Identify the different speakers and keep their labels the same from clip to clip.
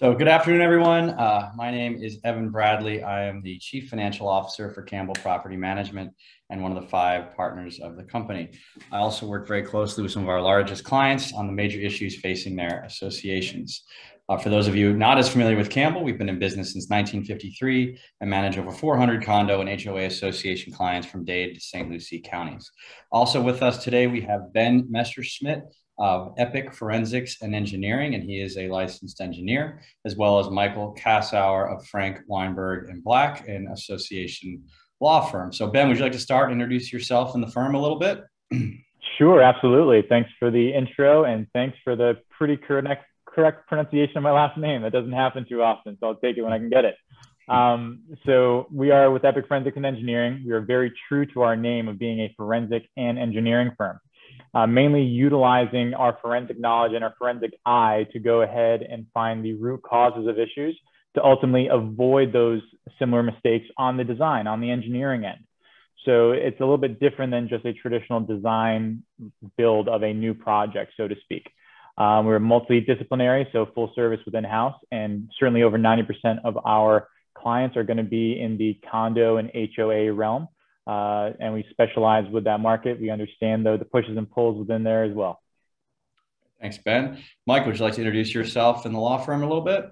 Speaker 1: So, good afternoon, everyone. Uh, my name is Evan Bradley. I am the Chief Financial Officer for Campbell Property Management and one of the five partners of the company. I also work very closely with some of our largest clients on the major issues facing their associations. Uh, for those of you not as familiar with Campbell, we've been in business since 1953 and manage over 400 condo and HOA association clients from Dade to St. Lucie counties. Also with us today, we have Ben Messerschmidt of Epic Forensics and Engineering, and he is a licensed engineer, as well as Michael Kassower of Frank Weinberg and Black, an association law firm. So, Ben, would you like to start, and introduce yourself and the firm a little bit?
Speaker 2: Sure, absolutely. Thanks for the intro, and thanks for the pretty correct, correct pronunciation of my last name. That doesn't happen too often, so I'll take it when I can get it. Um, so we are with Epic Forensics and Engineering. We are very true to our name of being a forensic and engineering firm uh, mainly utilizing our forensic knowledge and our forensic eye to go ahead and find the root causes of issues to ultimately avoid those similar mistakes on the design, on the engineering end. So it's a little bit different than just a traditional design build of a new project, so to speak. Um, we're multidisciplinary, so full service within house, and certainly over 90% of our clients are going to be in the condo and HOA realm uh, and we specialize with that market. We understand the, the pushes and pulls within there as well.
Speaker 1: Thanks, Ben. Mike, would you like to introduce yourself and the law firm a little bit?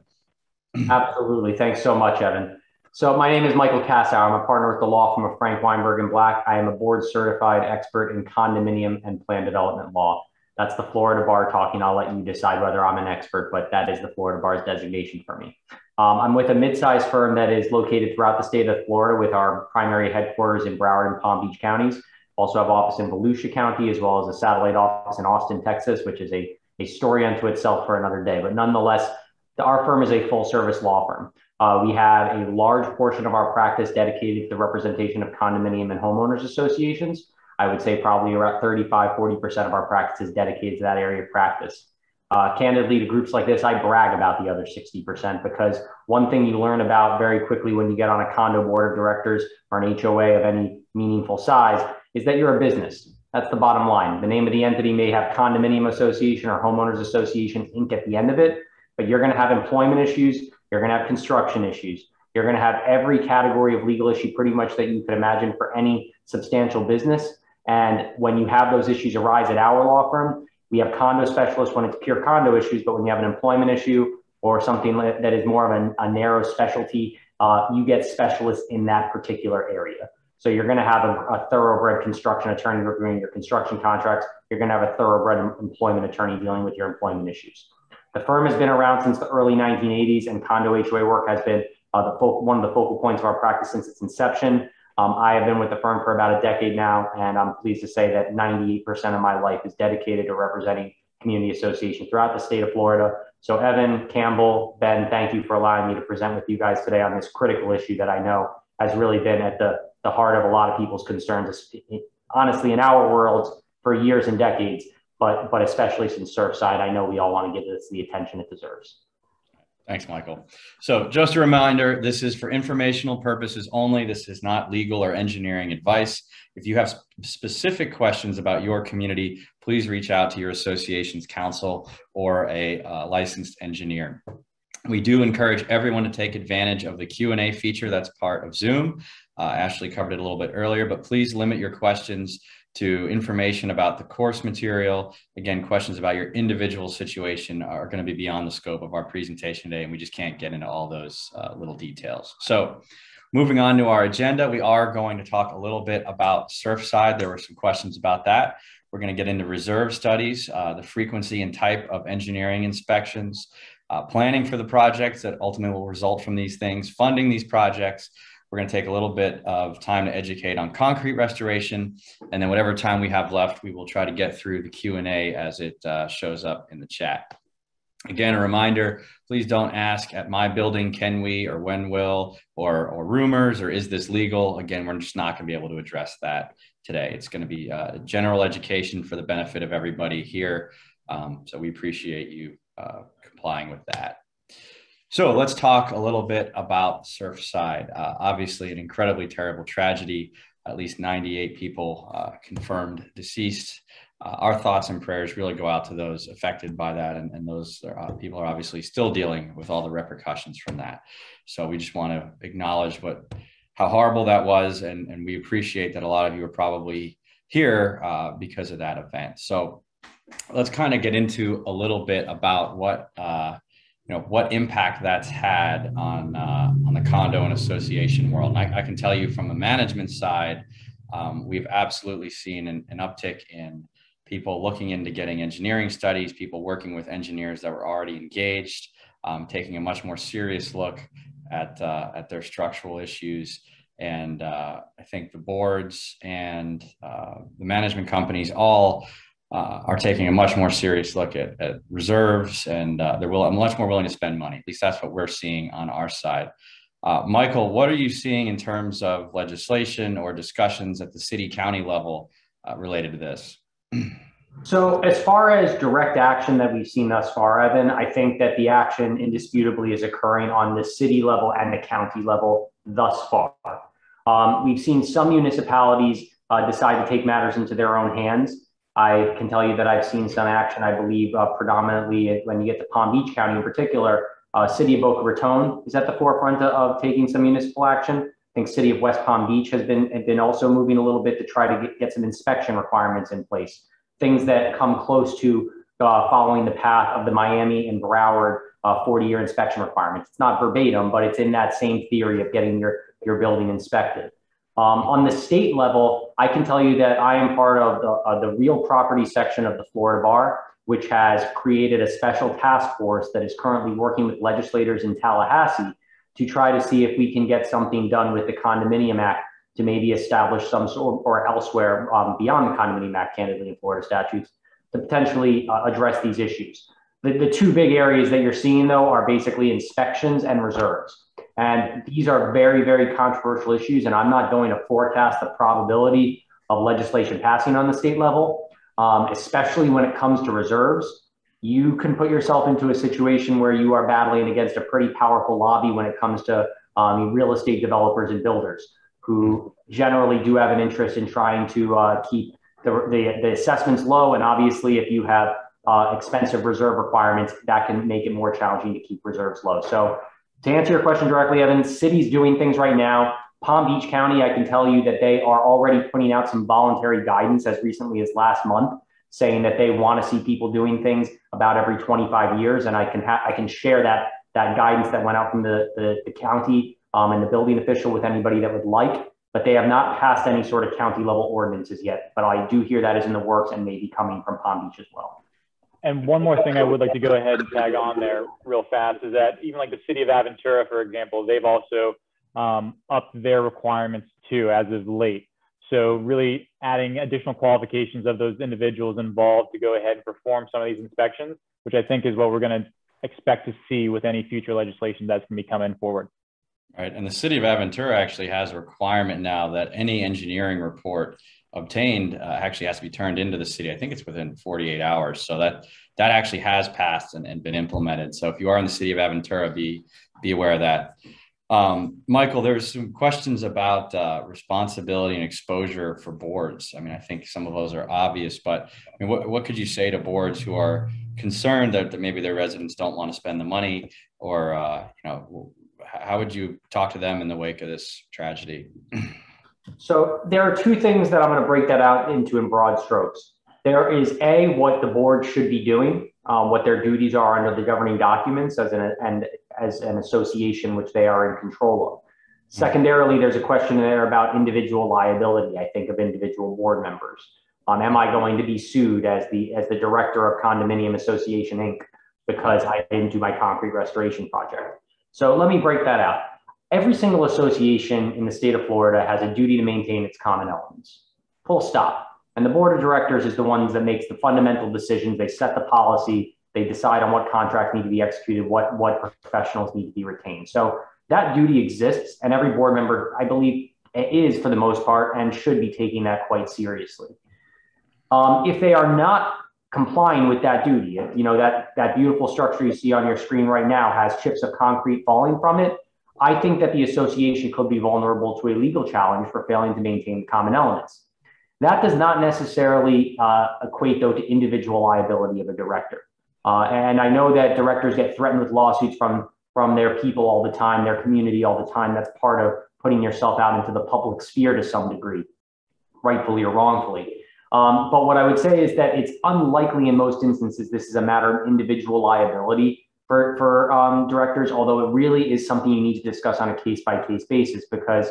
Speaker 3: Absolutely. Thanks so much, Evan. So my name is Michael Kassower. I'm a partner with the law firm of Frank Weinberg and Black. I am a board certified expert in condominium and plan development law. That's the Florida bar talking. I'll let you decide whether I'm an expert, but that is the Florida bar's designation for me. Um, I'm with a mid-sized firm that is located throughout the state of Florida with our primary headquarters in Broward and Palm Beach counties. Also have office in Volusia County as well as a satellite office in Austin, Texas, which is a, a story unto itself for another day. But nonetheless, the, our firm is a full service law firm. Uh, we have a large portion of our practice dedicated to the representation of condominium and homeowners associations. I would say probably around 35, 40% of our practice is dedicated to that area of practice. Uh, candidly, to groups like this, I brag about the other 60% because one thing you learn about very quickly when you get on a condo board of directors or an HOA of any meaningful size is that you're a business. That's the bottom line. The name of the entity may have Condominium Association or Homeowners Association Inc. at the end of it, but you're going to have employment issues, you're going to have construction issues, you're going to have every category of legal issue pretty much that you could imagine for any substantial business. And when you have those issues arise at our law firm, we have condo specialists when it's pure condo issues, but when you have an employment issue or something that is more of a, a narrow specialty, uh, you get specialists in that particular area. So you're going to have a, a, thoroughbred construction attorney reviewing your construction contracts. You're going to have a thoroughbred employment attorney dealing with your employment issues. The firm has been around since the early 1980s, and condo HOA work has been uh, the one of the focal points of our practice since its inception. Um, I have been with the firm for about a decade now, and I'm pleased to say that 98% of my life is dedicated to representing community associations throughout the state of Florida. So, Evan, Campbell, Ben, thank you for allowing me to present with you guys today on this critical issue that I know has really been at the, the heart of a lot of people's concerns, honestly, in our world for years and decades, but, but especially since Surfside, I know we all want to give this the attention it deserves.
Speaker 1: Thanks, Michael. So just a reminder, this is for informational purposes only. This is not legal or engineering advice. If you have specific questions about your community, please reach out to your association's counsel or a uh, licensed engineer. We do encourage everyone to take advantage of the Q&A feature that's part of Zoom. Uh, Ashley covered it a little bit earlier, but please limit your questions to information about the course material. Again, questions about your individual situation are going to be beyond the scope of our presentation today, and we just can't get into all those uh, little details. So moving on to our agenda, we are going to talk a little bit about Surfside. There were some questions about that. We're going to get into reserve studies, uh, the frequency and type of engineering inspections, uh, planning for the projects that ultimately will result from these things, funding these projects, we're going to take a little bit of time to educate on concrete restoration, and then whatever time we have left, we will try to get through the Q&A as it uh, shows up in the chat. Again, a reminder, please don't ask at my building, can we or when will, or, or rumors, or is this legal? Again, we're just not going to be able to address that today. It's going to be uh, general education for the benefit of everybody here. Um, so we appreciate you uh, complying with that. So let's talk a little bit about Surfside. Uh, obviously, an incredibly terrible tragedy. At least 98 people uh, confirmed deceased uh, our thoughts and prayers really go out to those affected by that. And, and those uh, people are obviously still dealing with all the repercussions from that. So we just want to acknowledge what how horrible that was. And, and we appreciate that a lot of you are probably here uh, because of that event. So let's kind of get into a little bit about what uh, you know what impact that's had on uh, on the condo and association world. And I, I, can tell you from the management side, um, we've absolutely seen an, an, uptick in people looking into getting engineering studies, people working with engineers that were already engaged, um, taking a much more serious look at uh, at their structural issues. And uh, I think the boards and uh, the management companies all uh, are taking a much more serious look at, at reserves and uh, they're will, much more willing to spend money. At least that's what we're seeing on our side. Uh, Michael, what are you seeing in terms of legislation or discussions at the city county level uh, related to this?
Speaker 3: So, as far as direct action that we've seen thus far, Evan, I think that the action indisputably is occurring on the city level and the county level thus far. Um, we've seen some municipalities uh, decide to take matters into their own hands. I can tell you that I've seen some action, I believe, uh, predominantly when you get to Palm Beach County in particular. Uh, City of Boca Raton is at the forefront of taking some municipal action. I think City of West Palm Beach has been, has been also moving a little bit to try to get, get some inspection requirements in place. Things that come close to uh, following the path of the Miami and Broward 40-year uh, inspection requirements. It's not verbatim, but it's in that same theory of getting your, your building inspected. Um, on the state level, I can tell you that I am part of the, uh, the real property section of the Florida Bar, which has created a special task force that is currently working with legislators in Tallahassee to try to see if we can get something done with the Condominium Act to maybe establish some sort or elsewhere um, beyond the Condominium Act, candidly, in Florida statutes to potentially uh, address these issues. The, the two big areas that you're seeing, though, are basically inspections and reserves. And these are very, very controversial issues. And I'm not going to forecast the probability of legislation passing on the state level, um, especially when it comes to reserves. You can put yourself into a situation where you are battling against a pretty powerful lobby when it comes to um, real estate developers and builders who generally do have an interest in trying to uh, keep the, the, the, assessments low. And obviously, if you have uh, expensive reserve requirements, that can make it more challenging to keep reserves low. So to answer your question directly, Evan, cities doing things right now. Palm Beach County, I can tell you that they are already putting out some voluntary guidance as recently as last month, saying that they want to see people doing things about every 25 years. And I can ha- I can share that that guidance that went out from the, the, the county um, and the building official with anybody that would like. But they have not passed any sort of county level ordinances yet. But I do hear that is in the works and maybe coming from Palm Beach as well.
Speaker 2: And one more thing I would like to go ahead and tag on there real fast is that even like the city of Aventura, for example, they've also um, upped their requirements too as of late. So really adding additional qualifications of those individuals involved to go ahead and perform some of these inspections, which I think is what we're going to expect to see with any future legislation that's going to be coming forward.
Speaker 1: Right. And the city of Aventura actually has a requirement now that any engineering report obtained uh, actually has to be turned into the city. I think it's within 48 hours. So that that actually has passed and, and been implemented. So if you are in the city of Aventura, be be aware of that. Um, Michael, there's some questions about uh, responsibility and exposure for boards. I mean, I think some of those are obvious, but I mean, what, what could you say to boards who are concerned that, that maybe their residents don't want to spend the money or, uh, you know, how would you talk to them in the wake of this tragedy?
Speaker 3: So there are two things that I'm going to break that out into in broad strokes. There is a what the board should be doing, um, what their duties are under the governing documents as an and as an association which they are in control of. Secondarily, there's a question there about individual liability. I think of individual board members. Um, am I going to be sued as the as the director of Condominium Association Inc. because I didn't do my concrete restoration project? So let me break that out every single association in the state of Florida has a duty to maintain its common elements. Full stop. And the board of directors is the ones that makes the fundamental decisions. They set the policy. They decide on what contracts need to be executed, what, what professionals need to be retained. So that duty exists, and every board member, I believe, is for the most part and should be taking that quite seriously. Um, if they are not complying with that duty, you know that that beautiful structure you see on your screen right now has chips of concrete falling from it I think that the association could be vulnerable to a legal challenge for failing to maintain common elements. That does not necessarily uh, equate, though, to individual liability of a director. Uh, and I know that directors get threatened with lawsuits from, from their people all the time, their community all the time. That's part of putting yourself out into the public sphere to some degree, rightfully or wrongfully. Um, but what I would say is that it's unlikely in most instances this is a matter of individual liability for, for um, directors, although it really is something you need to discuss on a case by case basis because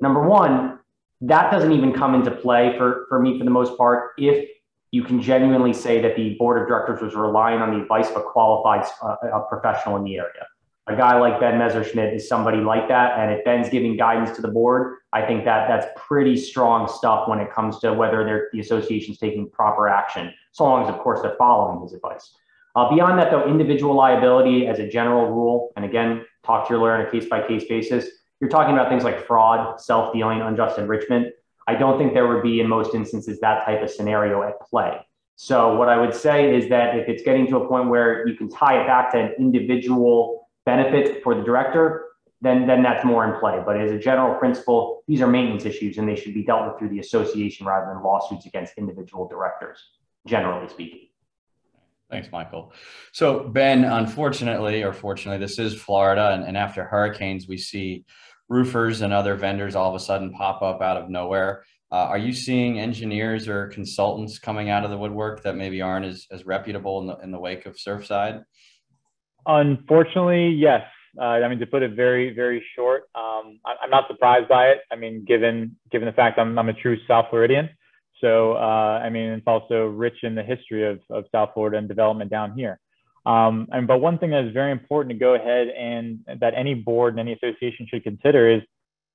Speaker 3: number one, that doesn't even come into play for, for me for the most part if you can genuinely say that the board of directors was relying on the advice of a qualified uh, a professional in the area. A guy like Ben Messerschmidt is somebody like that. And if Ben's giving guidance to the board, I think that that's pretty strong stuff when it comes to whether the association's taking proper action, so long as, of course, they're following his advice. Uh, beyond that, though, individual liability as a general rule, and again, talk to your lawyer on a case by case basis, you're talking about things like fraud, self dealing, unjust enrichment. I don't think there would be, in most instances, that type of scenario at play. So, what I would say is that if it's getting to a point where you can tie it back to an individual benefit for the director, then, then that's more in play. But as a general principle, these are maintenance issues and they should be dealt with through the association rather than lawsuits against individual directors, generally speaking.
Speaker 1: Thanks, Michael. So, Ben, unfortunately or fortunately, this is Florida, and, and, after hurricanes, we see roofers and other vendors all of a sudden pop up out of nowhere. Uh, are you seeing engineers or consultants coming out of the woodwork that maybe aren't as, as reputable in the, in the wake of Surfside?
Speaker 2: Unfortunately, yes. Uh, I mean, to put it very, very short, um, I, am not surprised by it. I mean, given given the fact I'm, I'm a true South Floridian, so, uh, I mean, it's also rich in the history of, of South Florida and development down here. Um, and, but one thing that is very important to go ahead and that any board and any association should consider is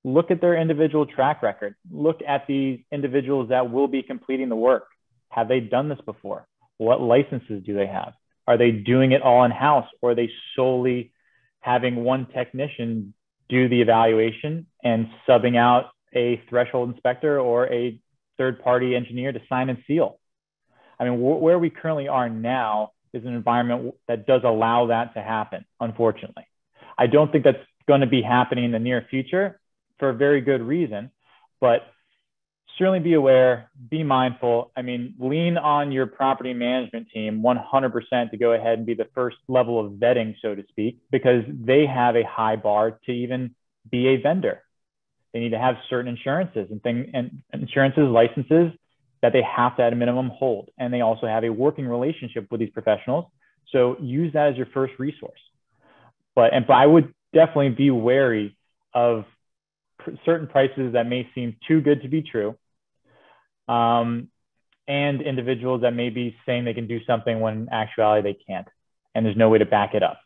Speaker 2: look at their individual track record. Look at the individuals that will be completing the work. Have they done this before? What licenses do they have? Are they doing it all in house or are they solely having one technician do the evaluation and subbing out a threshold inspector or a third party engineer to sign and seal. I mean, wh- where we currently are now is an environment that does allow that to happen, unfortunately. I don't think that's going to be happening in the near future for a very good reason, but certainly be aware, be mindful. I mean, lean on your property management team 100% to go ahead and be the first level of vetting, so to speak, because they have a high bar to even be a vendor. They need to have certain insurances and thing and insurances, licenses that they have to at a minimum hold. And they also have a working relationship with these professionals. So use that as your first resource. But and but I would definitely be wary of certain prices that may seem too good to be true. Um, and individuals that may be saying they can do something when in actuality they can't. And there's no way to back it up.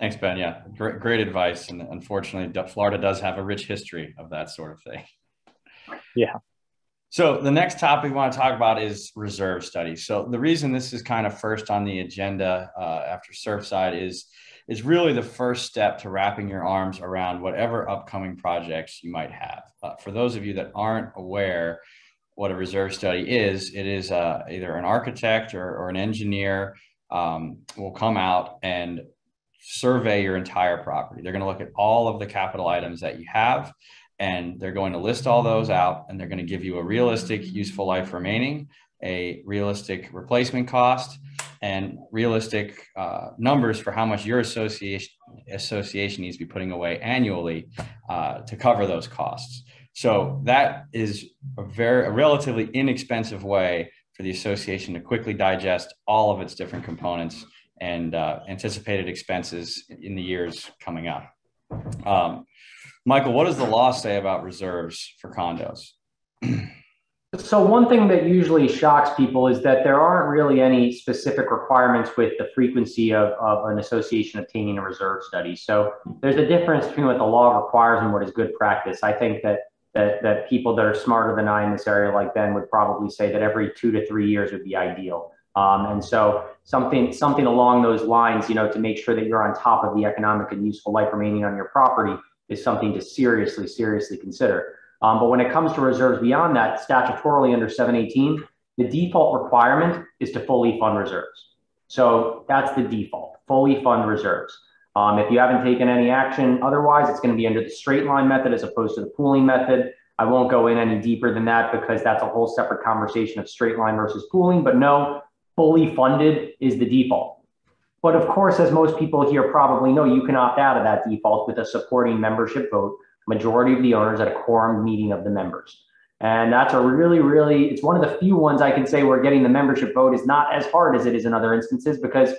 Speaker 1: Thanks, Ben. Yeah, great, great advice. And unfortunately, Florida does have a rich history of that sort of thing.
Speaker 2: Yeah.
Speaker 1: So the next topic we want to talk about is reserve studies. So the reason this is kind of first on the agenda uh, after Surfside is is really the first step to wrapping your arms around whatever upcoming projects you might have. Uh, for those of you that aren't aware what a reserve study is, it is uh, either an architect or, or an engineer um, will come out and survey your entire property. They're going to look at all of the capital items that you have, and they're going to list all those out, and they're going to give you a realistic useful life remaining, a realistic replacement cost, and realistic uh, numbers for how much your association association needs to be putting away annually uh, to cover those costs. So that is a very a relatively inexpensive way for the association to quickly digest all of its different components and uh, anticipated expenses in the years coming up. Um, Michael, what does the law say about reserves for condos?
Speaker 3: So one thing that usually shocks people is that there aren't really any specific requirements with the frequency of, of an association obtaining a reserve study. So there's a difference between what the law requires and what is good practice. I think that that, that people that are smarter than I in this area, like Ben, would probably say that every two to three years would be ideal. Um, and so something something along those lines, you know, to make sure that you're on top of the economic and useful life remaining on your property is something to seriously, seriously consider. Um, but when it comes to reserves beyond that, statutorily under 718, the default requirement is to fully fund reserves. So that's the default, fully fund reserves. Um, if you haven't taken any action otherwise, it's going to be under the straight line method as opposed to the pooling method. I won't go in any deeper than that because that's a whole separate conversation of straight line versus pooling. But no, fully funded is the default. But of course, as most people here probably know, you can opt out of that default with a supporting membership vote, majority of the owners at a quorum meeting of the members. And that's a really, really, it's one of the few ones I can say where getting the membership vote is not as hard as it is in other instances because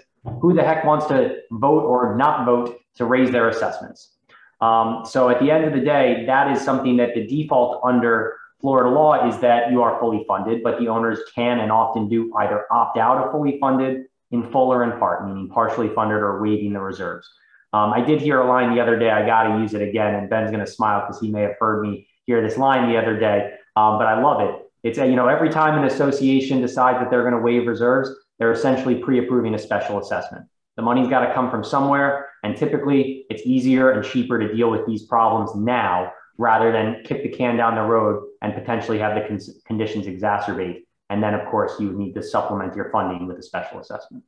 Speaker 3: who the heck wants to vote or not vote to raise their assessments? Um, so at the end of the day, that is something that the default under Florida law is that you are fully funded, but the owners can and often do either opt out of fully funded in full or in part, meaning partially funded or waiving the reserves. Um, I did hear a line the other day. I got to use it again, and Ben's going to smile because he may have heard me hear this line the other day. Um, but I love it. It's a, you know every time an association decides that they're going to waive reserves, they're essentially pre-approving a special assessment. The money's got to come from somewhere, and typically it's easier and cheaper to deal with these problems now rather than kick the can down the road and potentially have the con- conditions exacerbate. And then, of course, you need to supplement your funding with a special assessment.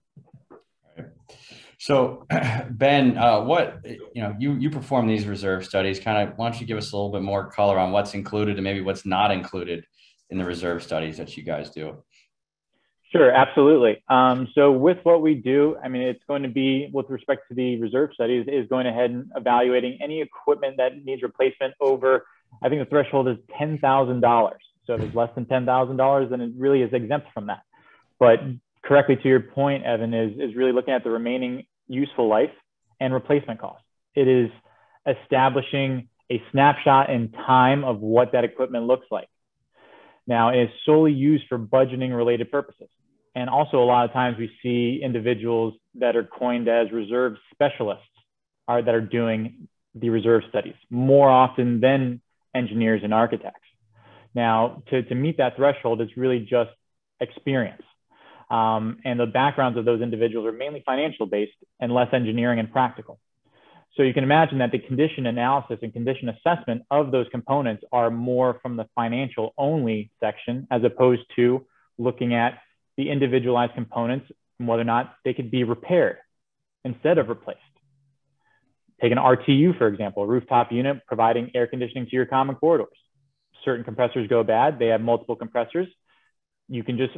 Speaker 1: So, Ben, uh, what you know, you you perform these reserve studies. Kind of, why don't you give us a little bit more color on what's included and maybe what's not included in the reserve studies that you guys do?
Speaker 2: Sure, absolutely. Um, so with what we do, I mean, it's going to be with respect to the reserve studies is going ahead and evaluating any equipment that needs replacement over, I think the threshold is $10,000. So if it's less than $10,000, then it really is exempt from that. But correctly to your point, Evan, is, is really looking at the remaining useful life and replacement costs. It is establishing a snapshot in time of what that equipment looks like. Now, it is solely used for budgeting related purposes. And also, a lot of times we see individuals that are coined as reserve specialists are that are doing the reserve studies more often than engineers and architects. Now, to, to meet that threshold, it's really just experience. Um, and the backgrounds of those individuals are mainly financial based and less engineering and practical. So you can imagine that the condition analysis and condition assessment of those components are more from the financial only section as opposed to looking at the individualized components and whether or not they could be repaired instead of replaced. Take an RTU, for example, a rooftop unit providing air conditioning to your common corridors. Certain compressors go bad, they have multiple compressors. You can just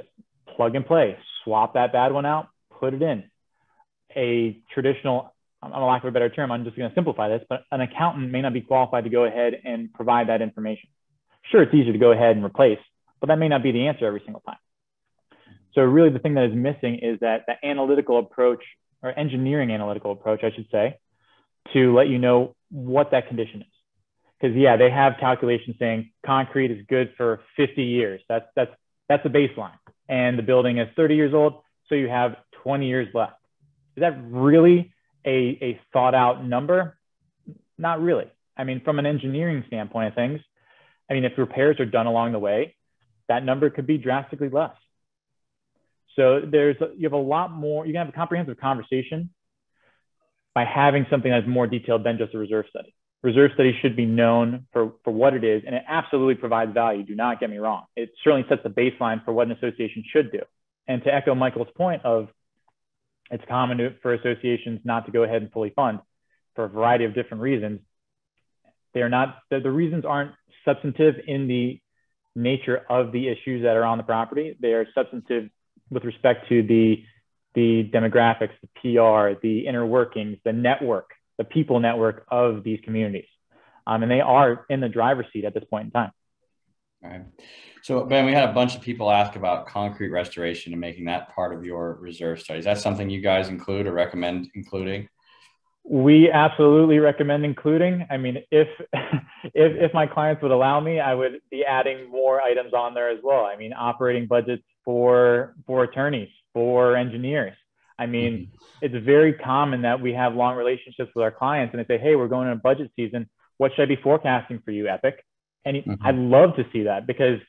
Speaker 2: plug and play, swap that bad one out, put it in. A traditional, I'm a lack of a better term, I'm just going to simplify this, but an accountant may not be qualified to go ahead and provide that information. Sure, it's easier to go ahead and replace, but that may not be the answer every single time. So really the thing that is missing is that the analytical approach or engineering analytical approach, I should say, to let you know what that condition is. Because yeah, they have calculations saying concrete is good for 50 years. That's that's that's the baseline. And the building is 30 years old, so you have 20 years left. Is that really a, a thought out number? Not really. I mean, from an engineering standpoint of things, I mean, if repairs are done along the way, that number could be drastically less. So there's you have a lot more. You can have a comprehensive conversation by having something that's more detailed than just a reserve study. Reserve study should be known for, for what it is, and it absolutely provides value. Do not get me wrong. It certainly sets the baseline for what an association should do. And to echo Michael's point of it's common to, for associations not to go ahead and fully fund for a variety of different reasons. They are not, the, the reasons aren't substantive in the nature of the issues that are on the property. They are substantive with respect to the the demographics, the PR, the inner workings, the network, the people network of these communities. Um, and they are in the driver's seat at this point in time.
Speaker 1: All right. So, Ben, we had a bunch of people ask about concrete restoration and making that part of your reserve studies. That's something you guys include or recommend including?
Speaker 2: We absolutely recommend including. I mean, if, if if my clients would allow me, I would be adding more items on there as well. I mean, operating budgets for for attorneys, for engineers. I mean, mm-hmm. it's very common that we have long relationships with our clients, and they say, "Hey, we're going in a budget season. What should I be forecasting for you, Epic?" And mm-hmm. I'd love to see that because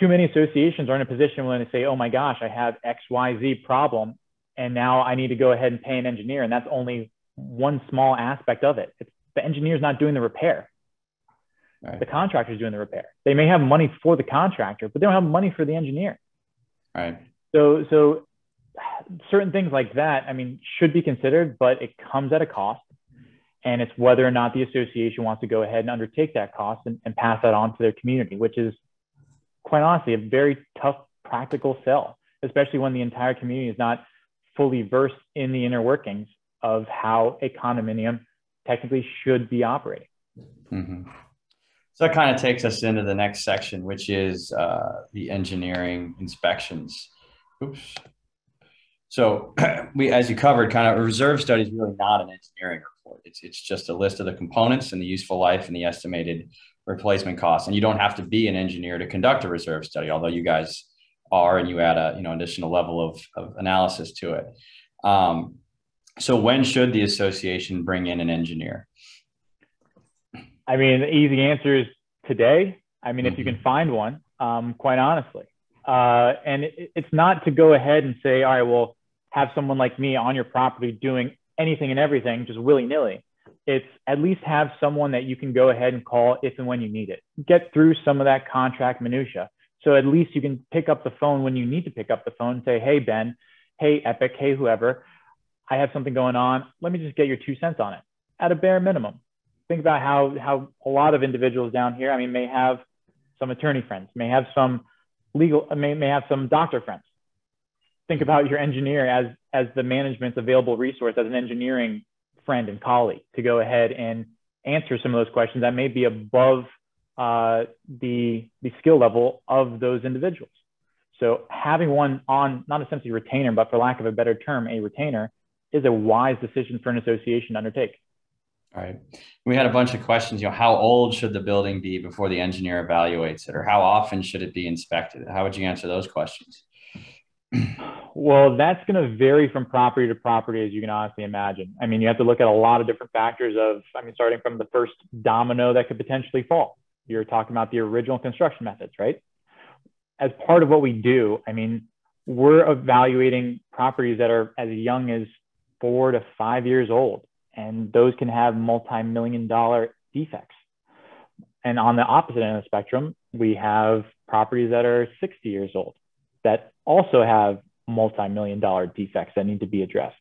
Speaker 2: too many associations are in a position when they say, "Oh my gosh, I have X, Y, Z problem, and now I need to go ahead and pay an engineer, and that's only one small aspect of it. It's, the engineer's not doing the repair. Right. The contractor's doing the repair. They may have money for the contractor, but they don't have money for the engineer.
Speaker 1: Right.
Speaker 2: So, so certain things like that, I mean, should be considered, but it comes at a cost. And it's whether or not the association wants to go ahead and undertake that cost and, and pass that on to their community, which is quite honestly a very tough practical sell, especially when the entire community is not fully versed in the inner workings of how a condominium technically should be operating.
Speaker 1: Mm-hmm. So that kind of takes us into the next section, which is uh, the engineering inspections. Oops. So we, as you covered, kind of a reserve study is really not an engineering report. It's it's just a list of the components and the useful life and the estimated replacement costs. And you don't have to be an engineer to conduct a reserve study, although you guys are, and you add a you know additional level of, of analysis to it. Um, so when should the association bring in an engineer?
Speaker 2: I mean, the easy answer is today. I mean, mm-hmm. if you can mm-hmm. find one, um, quite honestly. Uh, and it, it's not to go ahead and say, all right, well, have someone like me on your property doing anything and everything just willy nilly. It's at least have someone that you can go ahead and call if and when you need it. Get through some of that contract minutia. So at least you can pick up the phone when you need to pick up the phone and say, hey, Ben, hey, Epic, hey, whoever, I have something going on. Let me just get your two cents on it at a bare minimum. Think about how, how a lot of individuals down here, I mean, may have some attorney friends, may have some legal, may, may have some doctor friends. Think about your engineer as, as the management's available resource as an engineering friend and colleague to go ahead and answer some of those questions that may be above uh, the, the skill level of those individuals. So having one on, not essentially retainer, but for lack of a better term, a retainer is a wise decision for an association to undertake.
Speaker 1: All right. We had a bunch of questions. You know, how old should the building be before the engineer evaluates it, or how often should it be inspected? How would you answer those questions?
Speaker 2: Well, that's going to vary from property to property, as you can honestly imagine. I mean, you have to look at a lot of different factors. Of, I mean, starting from the first domino that could potentially fall. You're talking about the original construction methods, right? As part of what we do, I mean, we're evaluating properties that are as young as four to five years old, and those can have multi-million dollar defects. And on the opposite end of the spectrum, we have properties that are 60 years old that also have multi-million dollar defects that need to be addressed.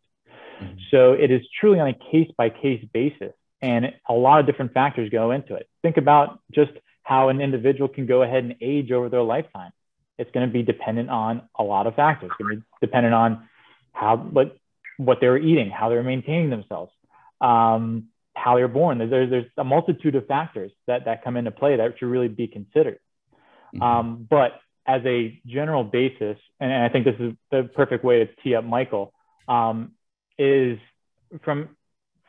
Speaker 2: Mm-hmm. So it is truly on a case by case basis. And a lot of different factors go into it. Think about just how an individual can go ahead and age over their lifetime. It's going to be dependent on a lot of factors. It's going to be dependent on how what what they're eating, how they're maintaining themselves, um, how you're born. There's, there's a multitude of factors that, that come into play that should really be considered. Mm-hmm. Um, but as a general basis, and I think this is the perfect way to tee up Michael, um, is from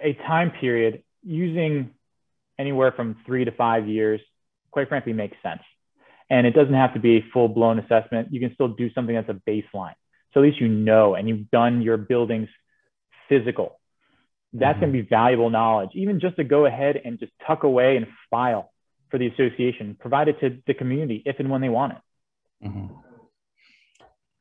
Speaker 2: a time period using anywhere from three to five years, quite frankly, makes sense. And it doesn't have to be a full blown assessment. You can still do something that's a baseline. So at least you know and you've done your building's physical. That's mm-hmm. going to be valuable knowledge, even just to go ahead and just tuck away and file for the association, provide it to the community if and when they want it.
Speaker 1: Mm-hmm.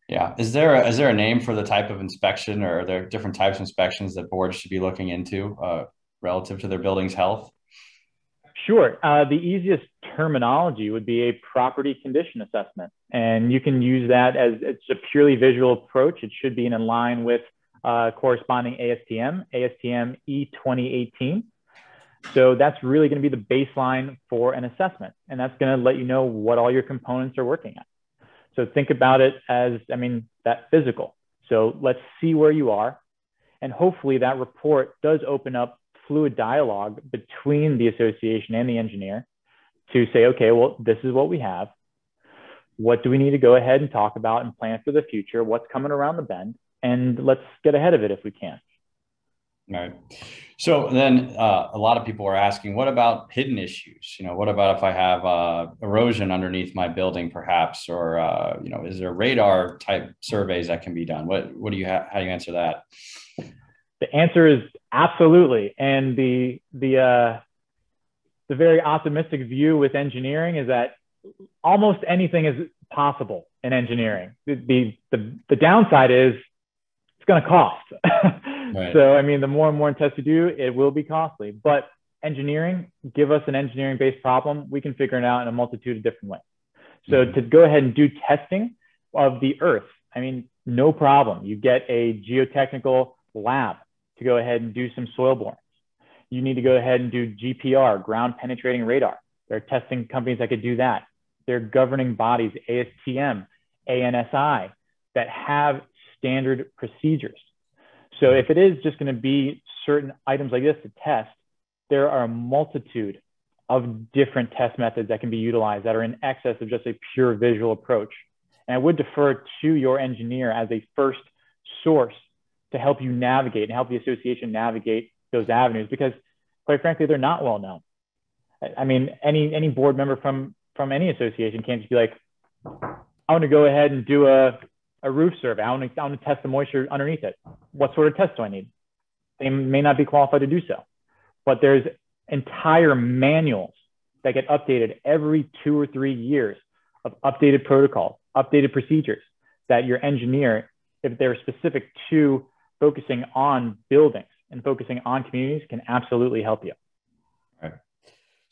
Speaker 1: Yeah. Is there a, is there a name for the type of inspection or are there different types of inspections that boards should be looking into uh, relative to their building's health?
Speaker 2: Sure. Uh, the easiest terminology would be a property condition assessment. And you can use that as it's a purely visual approach. It should be in line with uh, corresponding ASTM, ASTM E2018. So that's really going to be the baseline for an assessment. And that's going to let you know what all your components are working at. So think about it as, I mean, that physical. So let's see where you are. And hopefully that report does open up fluid dialogue between the association and the engineer to say, okay, well, this is what we have. What do we need to go ahead and talk about and plan for the future? What's coming around the bend? And let's get ahead of it if we can.
Speaker 1: Right. So then uh, a lot of people are asking, what about hidden issues? You know, what about if I have uh, erosion underneath my building, perhaps, or uh, you know, is there radar type surveys that can be done? What What do you ha- how do you answer that?
Speaker 2: The answer is absolutely. And the the uh, the very optimistic view with engineering is that almost anything is possible in engineering. The the the, the downside is it's going to cost. right. So I mean, the more and more tests you do, it will be costly. But engineering, give us an engineering based problem, we can figure it out in a multitude of different ways. So mm-hmm. to go ahead and do testing of the earth, I mean, no problem. You get a geotechnical lab to go ahead and do some soil borings. you need to go ahead and do GPR, ground penetrating radar. There are testing companies that could do that. There are governing bodies, ASTM, ANSI, that have standard procedures. So if it is just going to be certain items like this to test, there are a multitude of different test methods that can be utilized that are in excess of just a pure visual approach. And I would defer to your engineer as a first source to help you navigate and help the association navigate those avenues because quite frankly, they're not well known. I mean, any any board member from from any association can't just be like, I want to go ahead and do a, a roof survey. I want to, I want to test the moisture underneath it. What sort of test do I need? They may not be qualified to do so, but there's entire manuals that get updated every two or three years of updated protocols, updated procedures that your engineer, if they're specific to focusing on buildings and focusing on communities, can absolutely help you.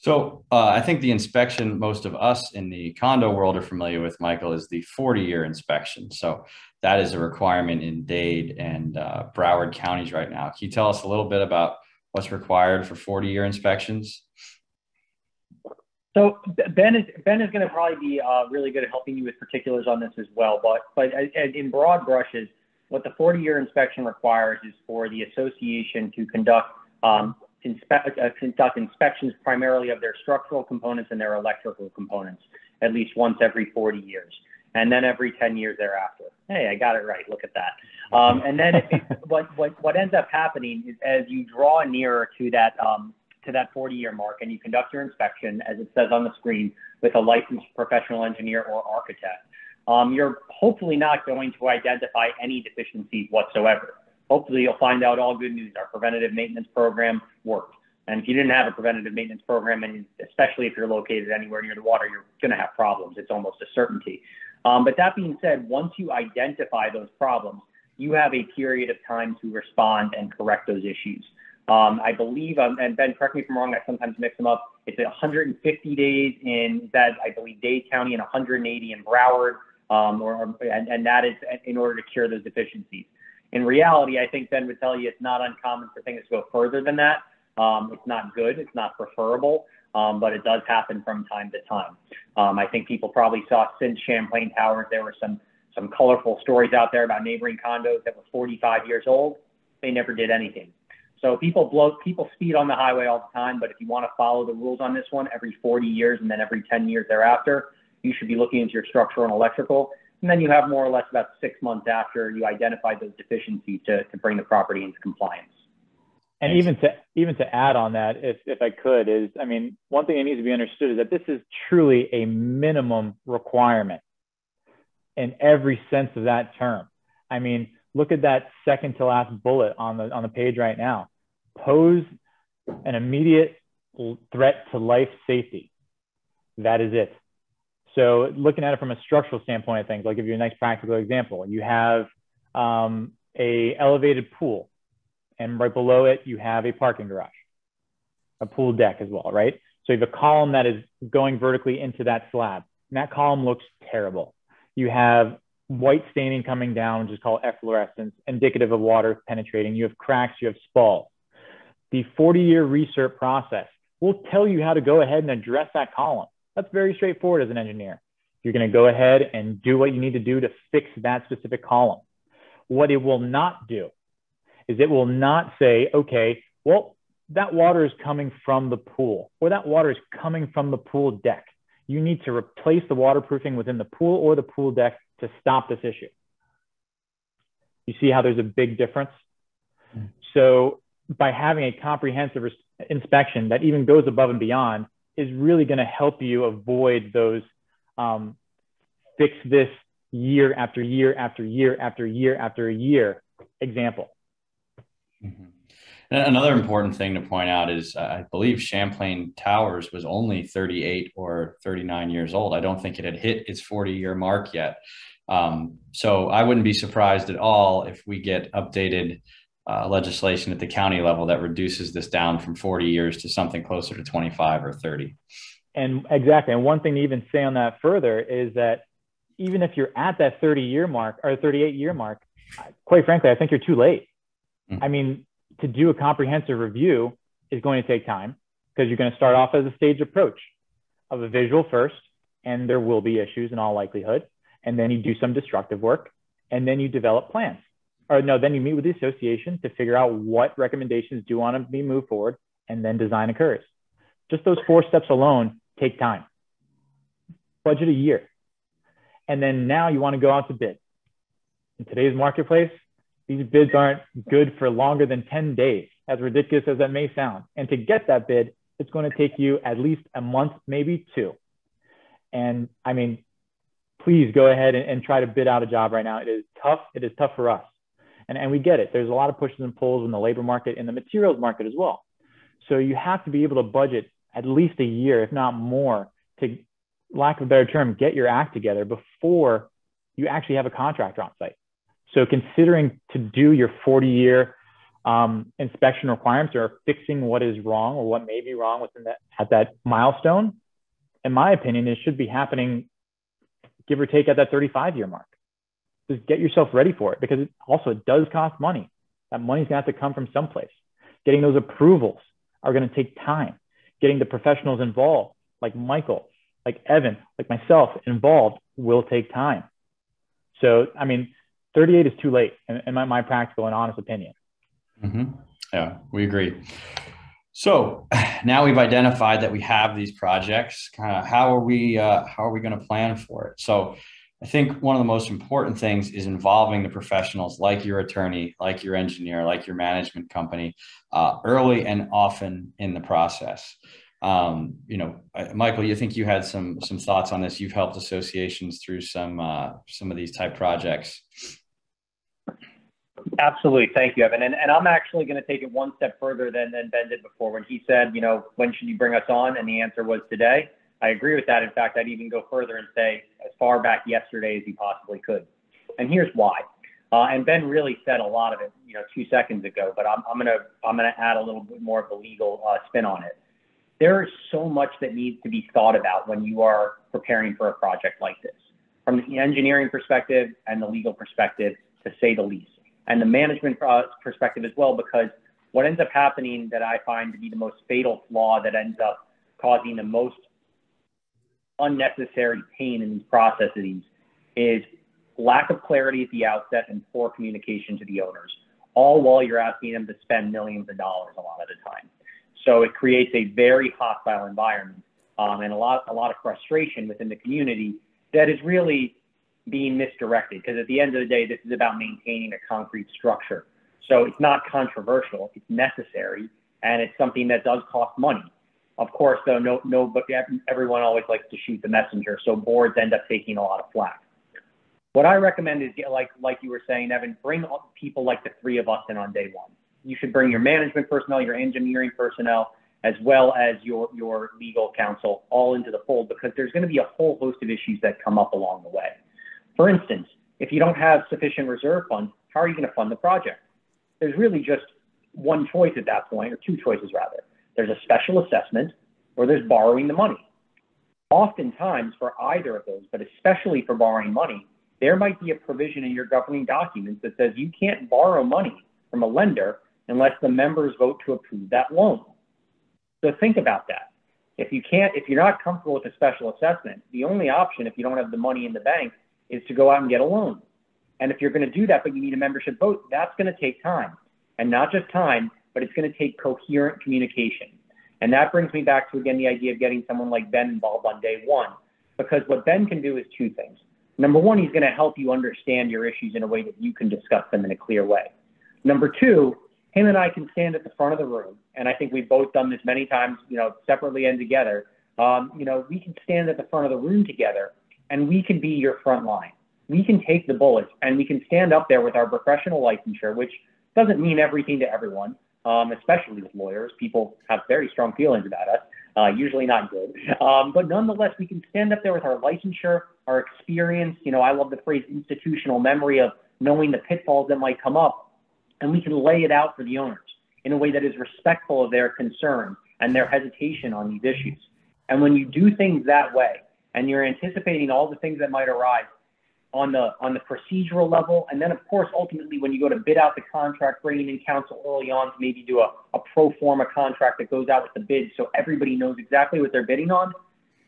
Speaker 1: So uh, I think the inspection most of us in the condo world are familiar with, Michael, is the 40-year inspection. So that is a requirement in Dade and uh, Broward counties right now. Can you tell us a little bit about what's required for 40 year inspections?
Speaker 3: So Ben is Ben is going to probably be uh, really good at helping you with particulars on this as well. But but in broad brushes, what the 40 year inspection requires is for the association to conduct um, inspe- uh, conduct inspections primarily of their structural components and their electrical components at least once every 40 years and then every 10 years thereafter. Hey, I got it right. Look at that. Um, and then it, it, what, what, what ends up happening is as you draw nearer to that, um, to that 40 year mark and you conduct your inspection, as it says on the screen, with a licensed professional engineer or architect, um, you're hopefully not going to identify any deficiencies whatsoever. Hopefully, you'll find out all good news. Our preventative maintenance program worked. And if you didn't have a preventative maintenance program, and especially if you're located anywhere near the water, you're going to have problems. It's almost a certainty. Um, but that being said, once you identify those problems, you have a period of time to respond and correct those issues. Um, I believe, um, and Ben, correct me if I'm wrong, I sometimes mix them up. It's 150 days in that, I believe, Dade County and 180 in Broward, um, or, and, and that is in order to cure those deficiencies. In reality, I think Ben would tell you it's not uncommon for things to go further than that. Um, it's not good, it's not preferable um, but it does happen from time to time. Um, I think people probably saw since Champlain Towers, there were some some colorful stories out there about neighboring condos that were 45 years old. They never did anything. So people blow, people speed on the highway all the time, but if you want to follow the rules on this one, every 40 years and then every 10 years thereafter, you should be looking into your structural and electrical. And then you have more or less about six months after you identify those deficiencies to, to bring the property into compliance.
Speaker 2: And even to even to add on that, if if I could, is I mean, one thing that needs to be understood is that this is truly a minimum requirement in every sense of that term. I mean, look at that second to last bullet on the on the page right now. Pose an immediate threat to life safety. That is it. So looking at it from a structural standpoint of things, I'll give you a nice practical example. You have um, a elevated pool and right below it, you have a parking garage, a pool deck as well, right? So you have a column that is going vertically into that slab. And that column looks terrible. You have white staining coming down, which is called efflorescence, indicative of water penetrating. You have cracks, you have spalls. The 40 year research process will tell you how to go ahead and address that column. That's very straightforward as an engineer. You're going to go ahead and do what you need to do to fix that specific column. What it will not do is it will not say, okay, well, that water is coming from the pool or that water is coming from the pool deck. You need to replace the waterproofing within the pool or the pool deck to stop this issue. You see how there's a big difference? Mm. So by having a comprehensive inspection that even goes above and beyond is really going to help you avoid those um, fix this year after year after year after year after a year example.
Speaker 1: Mm-hmm. Another important thing to point out is uh, I believe Champlain Towers was only 38 or 39 years old. I don't think it had hit its 40 year mark yet. Um, so I wouldn't be surprised at all if we get updated uh, legislation at the county level that reduces this down from 40 years to something closer to 25 or 30.
Speaker 2: And exactly. And one thing to even say on that further is that even if you're at that 30 year mark or 38 year mark, quite frankly, I think you're too late. I mean, to do a comprehensive review, is going to take time because you're going to start off as a staged approach of a visual first, and there will be issues in all likelihood. And then you do some destructive work, and then you develop plans. Or no, then you meet with the association to figure out what recommendations do want to be moved forward, and then design occurs. Just those four steps alone take time. Budget a year. And then now you want to go out to bid. In today's marketplace, these bids aren't good for longer than 10 days, as ridiculous as that may sound. And to get that bid, it's going to take you at least a month, maybe two. And I mean, please go ahead and, and, try to bid out a job right now. It is tough. It is tough for us. And, and we get it. There's a lot of pushes and pulls in the labor market and the materials market as well. So you have to be able to budget at least a year, if not more, to lack of a better term, get your act together before you actually have a contractor on site. So considering to do your 40 year um, inspection requirements or fixing what is wrong or what may be wrong within that at that milestone, in my opinion, it should be happening give or take at that 35 year mark. Just get yourself ready for it because it also it does cost money. That money's gonna have to come from someplace. Getting those approvals are gonna take time. Getting the professionals involved, like Michael, like Evan, like myself, involved will take time. So, I mean, 38 is too late, in, in my, my practical and honest opinion.
Speaker 1: Mm-hmm. Yeah, we agree. So now we've identified that we have these projects. Kind of how are we uh, how are we going to plan for it? So I think one of the most important things is involving the professionals like your attorney, like your engineer, like your management company, uh, early and often in the process. Um, you know, Michael, you think you had some some thoughts on this? You've helped associations through some uh, some of these type projects.
Speaker 3: Absolutely. Thank you, Evan. And, and I'm actually going to take it one step further than, than Ben did before when he said, you know, when should you bring us on? And the answer was today. I agree with that. In fact, I'd even go further and say as far back yesterday as he possibly could. And here's why. Uh, and Ben really said a lot of it, you know, two seconds ago, but I'm, I'm going to, I'm to add a little bit more of a legal uh, spin on it. There is so much that needs to be thought about when you are preparing for a project like this, from the engineering perspective and the legal perspective, to say the least and the management perspective as well, because what ends up happening that I find to be the most fatal flaw that ends up causing the most unnecessary pain in these processes is lack of clarity at the outset and poor communication to the owners, all while you're asking them to spend millions of dollars a lot of the time. So it creates a very hostile environment um, and a lot, a lot of frustration within the community that is really being misdirected because at the end of the day, this is about maintaining a concrete structure. So it's not controversial, it's necessary, and it's something that does cost money. Of course, though, no, no, but everyone always likes to shoot the messenger, so boards end up taking a lot of flack. What I recommend is, like, like you were saying, Evan, bring people like the three of us in on day one. You should bring your management personnel, your engineering personnel, as well as your, your legal counsel all into the fold because there's going to be a whole host of issues that come up along the way. For instance, if you don't have sufficient reserve funds, how are you going to fund the project? There's really just one choice at that point, or two choices rather. There's a special assessment or there's borrowing the money. Oftentimes, for either of those, but especially for borrowing money, there might be a provision in your governing documents that says you can't borrow money from a lender unless the members vote to approve that loan. So think about that. If you can't, if you're not comfortable with a special assessment, the only option if you don't have the money in the bank is to go out and get a loan. And if you're going to do that, but you need a membership vote, that's going to take time. And not just time, but it's going to take coherent communication. And that brings me back to, again, the idea of getting someone like Ben involved on day one. Because what Ben can do is two things. Number one, he's going to help you understand your issues in a way that you can discuss them in a clear way. Number two, him and I can stand at the front of the room, and I think we've both done this many times, you know, separately and together. Um, you know, we can stand at the front of the room together and we can be your front line. We can take the bullets and we can stand up there with our professional licensure, which doesn't mean everything to everyone, um, especially with lawyers. People have very strong feelings about us, uh, usually not good. Um, but nonetheless, we can stand up there with our licensure, our experience. You know, I love the phrase institutional memory of knowing the pitfalls that might come up, and we can lay it out for the owners in a way that is respectful of their concern and their hesitation on these issues. And when you do things that way, and you're anticipating all the things that might arise, on the on the procedural level, and then of course ultimately when you go to bid out the contract, bringing in counsel early on to maybe do a, a pro forma contract that goes out with the bid, so everybody knows exactly what they're bidding on.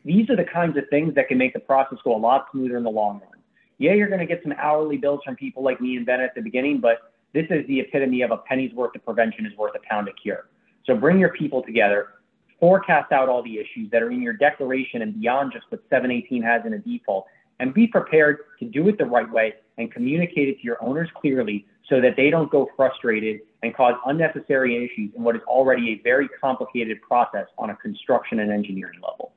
Speaker 3: These are the kinds of things that can make the process go a lot smoother in the long run. Yeah, you're going to get some hourly bills from people like me and Ben at the beginning, but this is the epitome of a penny's worth of prevention is worth a pound of cure. So bring your people together, forecast out all the issues that are in your declaration and beyond just what 718 has in a default, and be prepared to do it the right way and communicate it to your owners clearly so that they don't go frustrated and cause unnecessary issues in what is already a very complicated process on a construction and engineering level.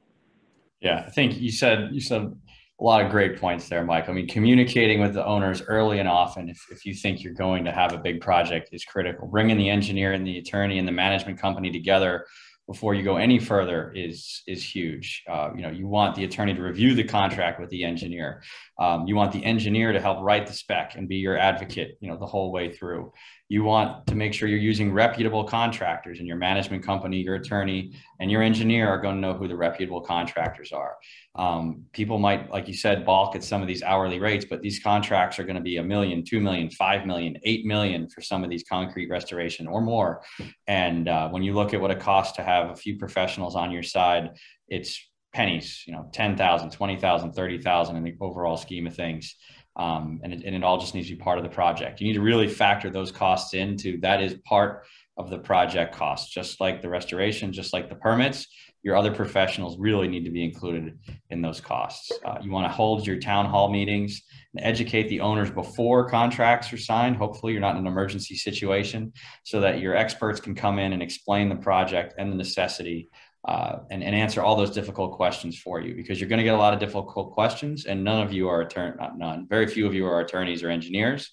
Speaker 1: Yeah, I think you said you said a lot of great points there, Mike. I mean, communicating with the owners early and often, if, if you think you're going to have a big project, is critical. Bringing the engineer and the attorney and the management company together before you go any further is is huge. Uh, you know, you want the attorney to review the contract with the engineer. Um, you want the engineer to help write the spec and be your advocate. You know, the whole way through. You want to make sure you're using reputable contractors, and your management company, your attorney, and your engineer are going to know who the reputable contractors are. Um, people might, like you said, balk at some of these hourly rates, but these contracts are going to be a million, two million, five million, eight million for some of these concrete restoration or more. And uh, when you look at what it costs to have a few professionals on your side, it's pennies, you know, 10,000, 20,000, 30,000 in the overall scheme of things. Um, and, it, and it all just needs to be part of the project. You need to really factor those costs into that is part of the project cost, just like the restoration, just like the permits your other professionals really need to be included in those costs. Uh, you want to hold your town hall meetings and educate the owners before contracts are signed. Hopefully, you're not in an emergency situation so that your experts can come in and explain the project and the necessity uh, and, and answer all those difficult questions for you because you're going to get a lot of difficult questions and none of you are attorney, none, very few of you are attorneys or engineers.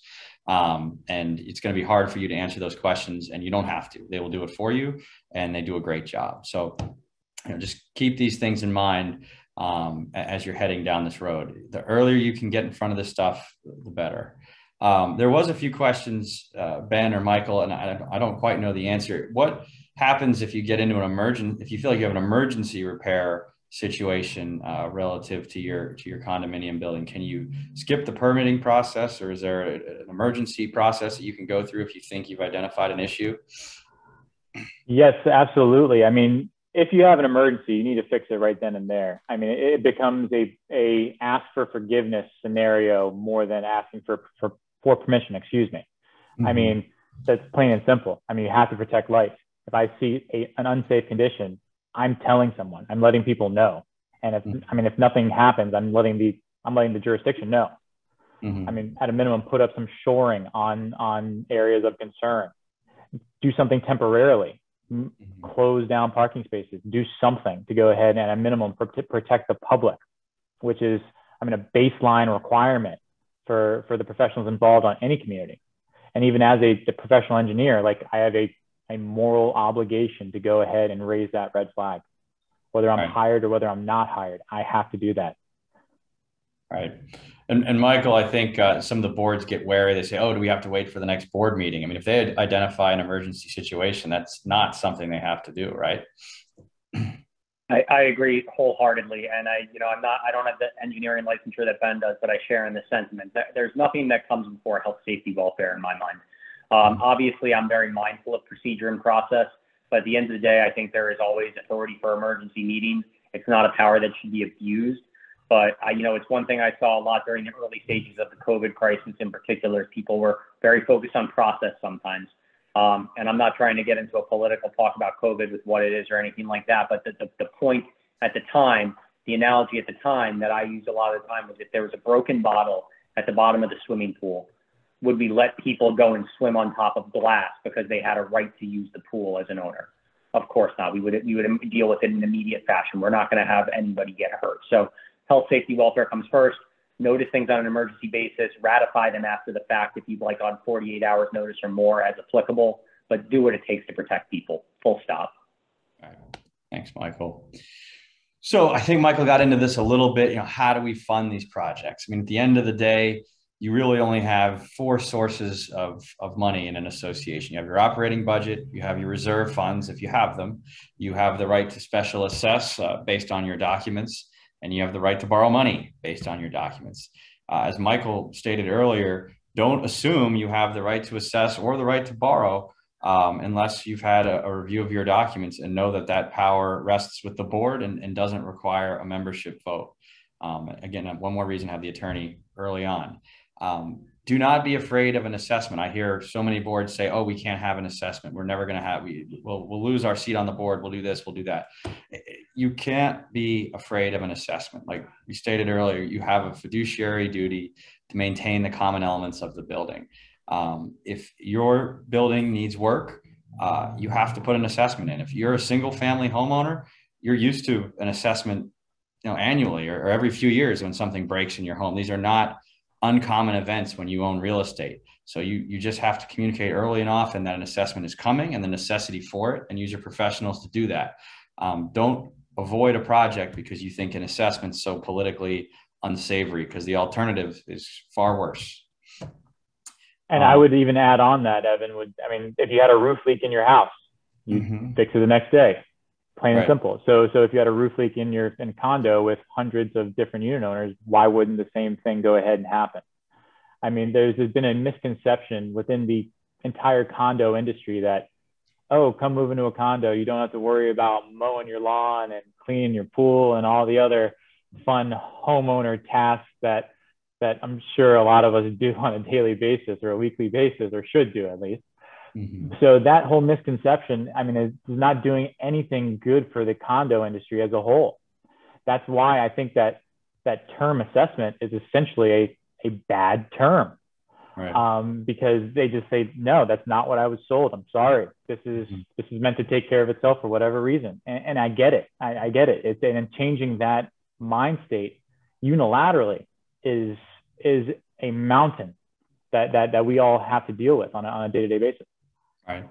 Speaker 1: Um, and it's going to be hard for you to answer those questions and you don't have to, they will do it for you and they do a great job. So you know, just keep these things in mind um, as you're heading down this road. The earlier you can get in front of this stuff, the better. Um, there was a few questions, uh, Ben or Michael, and I, I, don't quite know the answer. What happens if you get into an emergent, if you feel like you have an emergency repair situation uh, relative to your to your condominium building? Can you skip the permitting process, or is there a, an emergency process that you can go through if you think you've identified an issue?
Speaker 2: Yes, absolutely. I mean, if you have an emergency, you need to fix it right then and there. I mean, it becomes a a ask for forgiveness scenario more than asking for for, for permission. Excuse me. Mm-hmm. I mean, that's plain and simple. I mean, you have to protect life. If I see a, an unsafe condition, I'm telling someone. I'm letting people know. And if mm-hmm. I mean, if nothing happens, I'm letting the I'm letting the jurisdiction know. Mm-hmm. I mean, at a minimum, put up some shoring on on areas of concern. Do something temporarily mm-hmm. close down parking spaces, do something to go ahead and at a minimum protect the public, which is, I mean, a baseline requirement for, for the professionals involved on any community. And even as a, a professional engineer, like I have a, a moral obligation to go ahead and raise that red flag. Whether I'm right. hired or whether I'm not hired, I have to do that.
Speaker 1: Right. And, and Michael, I think uh, some of the boards get wary. They say, "Oh, do we have to wait for the next board meeting?" I mean, if they identify an emergency situation, that's not something they have to do, right?
Speaker 3: I, I, agree wholeheartedly, and I, you know, I'm not, I don't have the engineering licensure that Ben does, but I share in the sentiment. There's nothing that comes before health, safety, welfare in my mind. Um, obviously, I'm very mindful of procedure and process, but at the end of the day, I think there is always authority for emergency meetings. It's not a power that should be abused. But I, you know, it's one thing I saw a lot during the early stages of the COVID crisis in particular. People were very focused on process sometimes. Um, and I'm not trying to get into a political talk about COVID with what it is or anything like that. But the, the, the point at the time, the analogy at the time that I used a lot of the time was if there was a broken bottle at the bottom of the swimming pool, would we let people go and swim on top of glass because they had a right to use the pool as an owner? Of course not. We would we would deal with it in an immediate fashion. We're not going to have anybody get hurt. So health, safety, welfare comes first. Notice things on an emergency basis, ratify them after the fact if you'd like on 48 hours notice or more as applicable, but do what it takes to protect people. Full stop.
Speaker 1: Thanks, Michael. So I think Michael got into this a little bit. You know, how do we fund these projects? I mean, at the end of the day, you really only have four sources of, of money in an association. You have your operating budget, you have your reserve funds, if you have them, you have the right to special assess uh, based on your documents, and you have the right to borrow money based on your documents. uh, as Michael stated earlier, don't assume you have the right to assess or the right to borrow um, unless you've had a, a, review of your documents and know that that power rests with the board and, and doesn't require a membership vote. Um, again, one more reason to have the attorney early on. Um, do not be afraid of an assessment. I hear so many boards say, "Oh, we can't have an assessment. We're never going to have. We will we'll lose our seat on the board. We'll do this. We'll do that." You can't be afraid of an assessment. Like we stated earlier, you have a fiduciary duty to maintain the common elements of the building. Um, if your building needs work, uh, you have to put an assessment in. If you're a single family homeowner, you're used to an assessment, you know, annually or, or every few years when something breaks in your home. These are not uncommon events when you own real estate. So you you just have to communicate early and often that an assessment is coming and the necessity for it, and use your professionals to do that. Um, don't avoid a project because you think an assessment's so politically unsavory, because the alternative is far worse.
Speaker 2: And um, I would even add on that, Evan. Would I mean, if you had a roof leak in your house, you mm-hmm. fix it the next day, plain right. and simple. So, so if you had a roof leak in your in condo with hundreds of different unit owners, why wouldn't the same thing go ahead and happen? I mean, there's, there's been a misconception within the entire condo industry that, oh, come move into a condo, you don't have to worry about mowing your lawn and cleaning your pool and all the other fun homeowner tasks that that I'm sure a lot of us do on a daily basis or a weekly basis, or should do at least. Mm-hmm. So that whole misconception, I mean, is not doing anything good for the condo industry as a whole. That's why I think that that term assessment is essentially a, a bad term. Right. Um, because they just say, no, that's not what I was sold. I'm sorry. This is mm-hmm. this is meant to take care of itself for whatever reason. And, and I get it. I, I get it. It's and changing that mind state unilaterally is is a mountain that that that we all have to deal with on a, on a day-to-day basis
Speaker 1: right?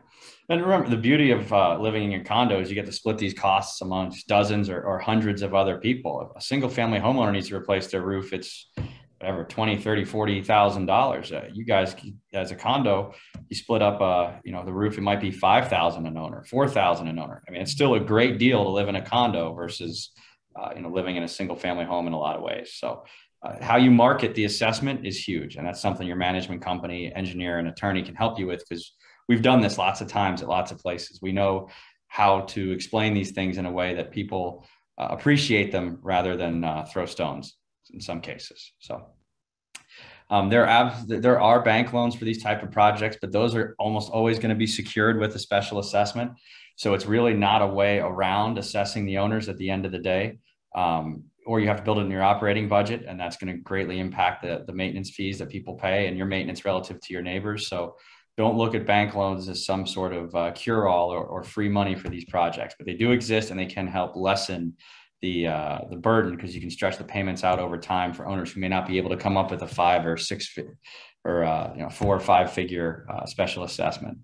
Speaker 1: And remember the beauty of uh, living in your condo is you get to split these costs amongst dozens or, or hundreds of other people. If a single family homeowner needs to replace their roof it's whatever 20 30 40 thousand uh, dollars you guys as a condo you split up uh you know the roof it might be 5000 an owner 4000 an owner. I mean it's still a great deal to live in a condo versus uh, you know living in a single family home in a lot of ways. So uh, how you market the assessment is huge. And that's something your management company, engineer, and attorney can help you with because we've done this lots of times at lots of places. We know how to explain these things in a way that people uh, appreciate them rather than uh, throw stones in some cases. So um, there, are, there are bank loans for these type of projects, but those are almost always going to be secured with a special assessment. So it's really not a way around assessing the owners at the end of the day. Um, or you have to build it in your operating budget, and that's going to greatly impact the, the maintenance fees that people pay and your maintenance relative to your neighbors. So don't look at bank loans as some sort of uh, cure all or, or, free money for these projects, but they do exist and they can help lessen the, uh, the burden because you can stretch the payments out over time for owners who may not be able to come up with a five or six or uh, you know, four or five figure uh, special assessment.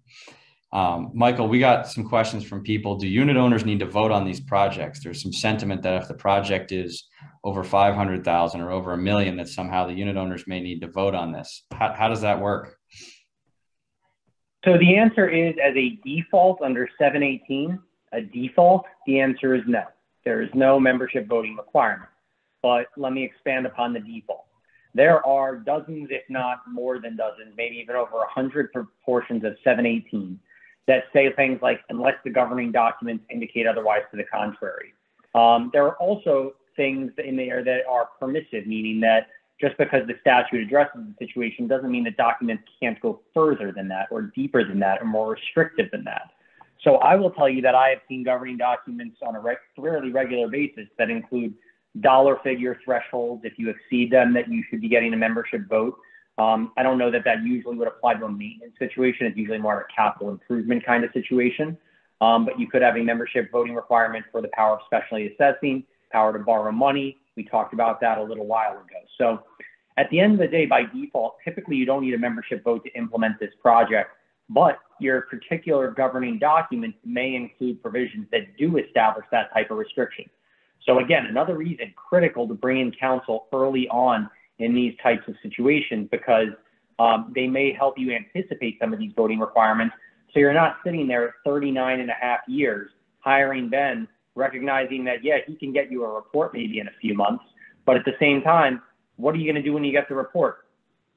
Speaker 1: Um, Michael, we got some questions from people. Do unit owners need to vote on these projects? There's some sentiment that if the project is over 500,000 or over a million, that somehow the unit owners may need to vote on this. How, how does that work?
Speaker 3: So the answer is as a default under 718, a default, the answer is no. There is no membership voting requirement. But let me expand upon the default. There are dozens, if not more than dozens, maybe even over 100 portions of 718 that say things like, unless the governing documents indicate otherwise to the contrary. Um, there are also things in there that are permissive, meaning that just because the statute addresses the situation doesn't mean that documents can't go further than that or deeper than that or more restrictive than that. So I will tell you that I have seen governing documents on a fairly regular basis that include dollar figure thresholds. If you exceed them, that you should be getting a membership vote. Um, I don't know that that usually would apply to a maintenance situation. It's usually more of a capital improvement kind of situation. Um, but you could have a membership voting requirement for the power of specially assessing, power to borrow money. We talked about that a little while ago. So at the end of the day, by default, typically you don't need a membership vote to implement this project, but your particular governing documents may include provisions that do establish that type of restriction. So again, another reason critical to bring in counsel early on in these types of situations because um, they may help you anticipate some of these voting requirements. So you're not sitting there 39 and a half years hiring Ben, recognizing that, yeah, he can get you a report maybe in a few months, but at the same time, what are you going to do when you get the report?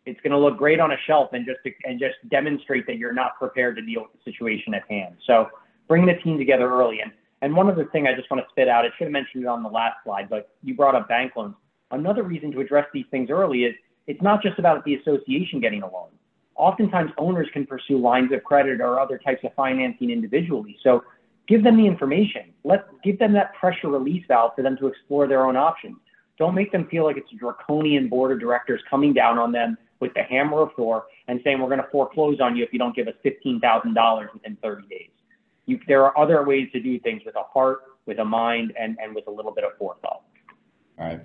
Speaker 3: It's going to look great on a shelf and just and just demonstrate that you're not prepared to deal with the situation at hand. So bring the team together early. And and one other thing I just want to spit out, I should have mentioned it on the last slide, but you brought up bank loans. Another reason to address these things early is it's not just about the association getting a loan. Oftentimes owners can pursue lines of credit or other types of financing individually. So give them the information. Let give them that pressure release valve for them to explore their own options. Don't make them feel like it's a draconian board of directors coming down on them with the hammer of Thor and saying we're going to foreclose on you if you don't give us fifteen thousand dollars within 30 days. You, there are other ways to do things with a heart, with a mind, and, and with a little bit of forethought.
Speaker 1: All right.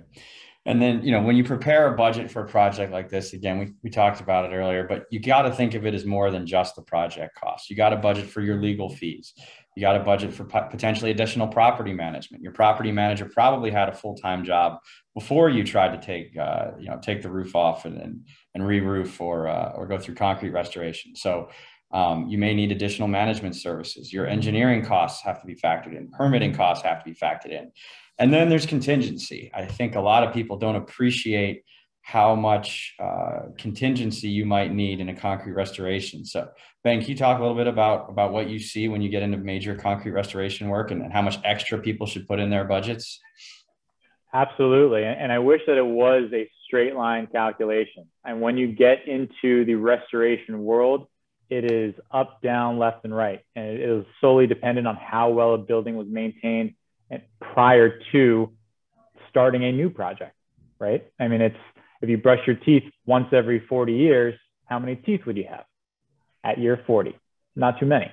Speaker 1: And then, you know, when you prepare a budget for a project like this, again, we, we talked about it earlier, but you got to think of it as more than just the project cost. You got to budget for your legal fees. You got to budget for potentially additional property management. Your property manager probably had a full time job before you tried to take, uh, you know, take the roof off and and, and re-roof or uh, or go through concrete restoration. So um, you may need additional management services. Your engineering costs have to be factored in. Permitting costs have to be factored in. And then there's contingency. I think a lot of people don't appreciate how much uh, contingency you might need in a concrete restoration. So, Ben, can you talk a little bit about about what you see when you get into major concrete restoration work and, and how much extra people should put in their budgets?
Speaker 2: Absolutely, and I wish that it was a straight line calculation. And when you get into the restoration world, it is up, down, left, and right, and it is solely dependent on how well a building was maintained prior to starting a new project, right? I mean, it's if you brush your teeth once every 40 years, how many teeth would you have at year 40? Not too many.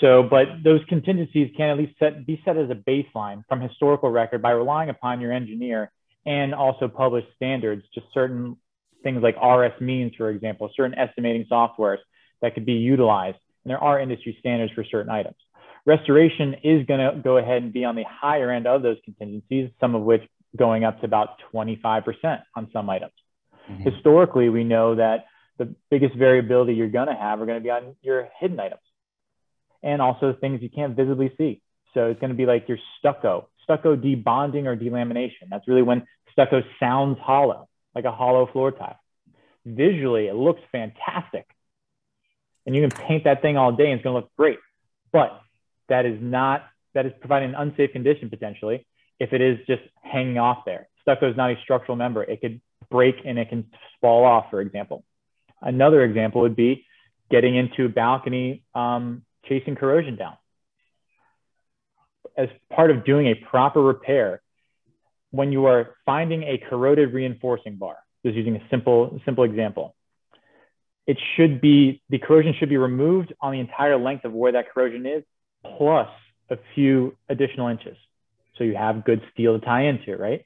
Speaker 2: So, but those contingencies can at least set, be set as a baseline from historical record by relying upon your engineer and also published standards, just certain things like RSMeans, for example, certain estimating softwares that could be utilized. And there are industry standards for certain items. Restoration is going to go ahead and be on the higher end of those contingencies, some of which going up to about 25% on some items. Mm-hmm. Historically, we know that the biggest variability you're going to have are going to be on your hidden items and also things you can't visibly see. So it's going to be like your stucco, stucco debonding or delamination. That's really when stucco sounds hollow, like a hollow floor tile. Visually, it looks fantastic. And you can paint that thing all day and it's going to look great. But that is not, that is providing an unsafe condition potentially if it is just hanging off there. Stucco is not a structural member. It could break and it can fall off, for example. Another example would be getting into a balcony, um, chasing corrosion down. As part of doing a proper repair, when you are finding a corroded reinforcing bar, just using a simple, simple example, it should be, the corrosion should be removed on the entire length of where that corrosion is, plus a few additional inches. So you have good steel to tie into, right?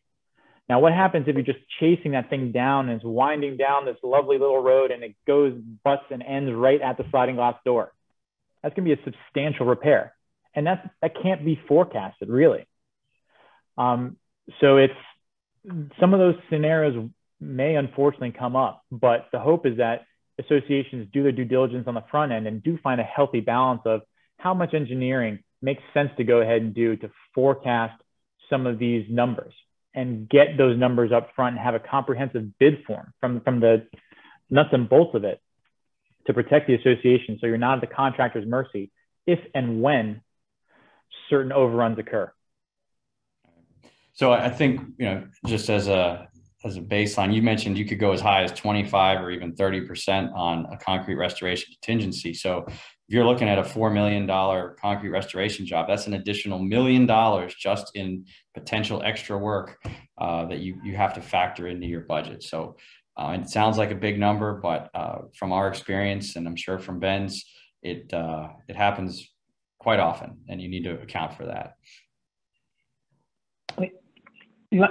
Speaker 2: Now, what happens if you're just chasing that thing down and it's winding down this lovely little road and it goes, butts and ends right at the sliding glass door? That's going to be a substantial repair. And that's, that can't be forecasted, really. Um, so it's some of those scenarios may unfortunately come up, but the hope is that associations do their due diligence on the front end and do find a healthy balance of how much engineering makes sense to go ahead and do to forecast some of these numbers and get those numbers up front and have a comprehensive bid form from, from the nuts and bolts of it to protect the association so you're not at the contractor's mercy if and when certain overruns occur.
Speaker 1: So I think, you know, just as a as a baseline, you mentioned you could go as high as 25 or even 30% on a concrete restoration contingency. So if you're looking at a $4 million concrete restoration job, that's an additional million dollars just in potential extra work uh, that you, you have to factor into your budget. So uh, it sounds like a big number, but uh, from our experience, and I'm sure from Ben's, it, uh, it happens quite often and you need to account for that.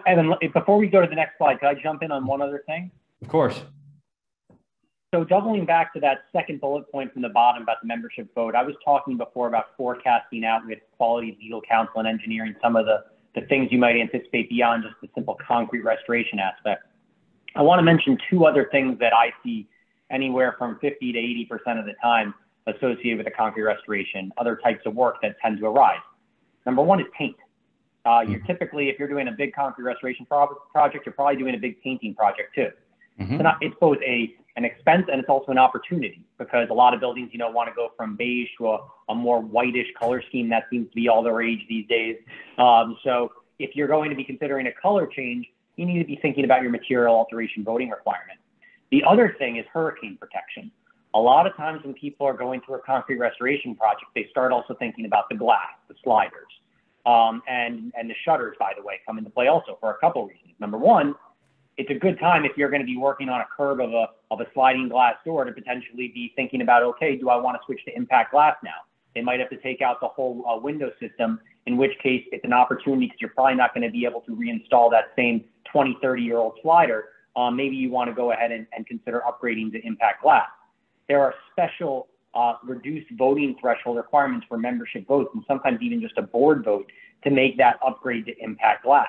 Speaker 3: Evan, before we go to the next slide, could I jump in on one other thing?
Speaker 1: Of course.
Speaker 3: So doubling back to that second bullet point from the bottom about the membership vote, I was talking before about forecasting out with quality legal counsel and engineering some of the, the things you might anticipate beyond just the simple concrete restoration aspect. I want to mention two other things that I see anywhere from 50 to 80% of the time associated with a concrete restoration, other types of work that tend to arise. Number one is paint. Uh, you're typically, if you're doing a big concrete restoration pro- project, you're probably doing a big painting project too.
Speaker 1: Mhm.
Speaker 3: So not, it's both a an expense and it's also an opportunity because a lot of buildings, you know, want to go from beige to a, a more whitish color scheme. That seems to be all the rage these days. Um, so if you're going to be considering a color change, you need to be thinking about your material alteration voting requirement. The other thing is hurricane protection. A lot of times when people are going through a concrete restoration project, they start also thinking about the glass, the sliders, um, and and the shutters. By the way, come into play also for a couple reasons. Number one, it's a good time if you're going to be working on a curb of a of a sliding glass door to potentially be thinking about, okay, do I want to switch to impact glass now? They might have to take out the whole uh, window system, in which case it's an opportunity because you're probably not going to be able to reinstall that same 20, 30 year old slider. Um, maybe you want to go ahead and, and consider upgrading to impact glass. There are special uh, reduced voting threshold requirements for membership votes and sometimes even just a board vote to make that upgrade to impact glass.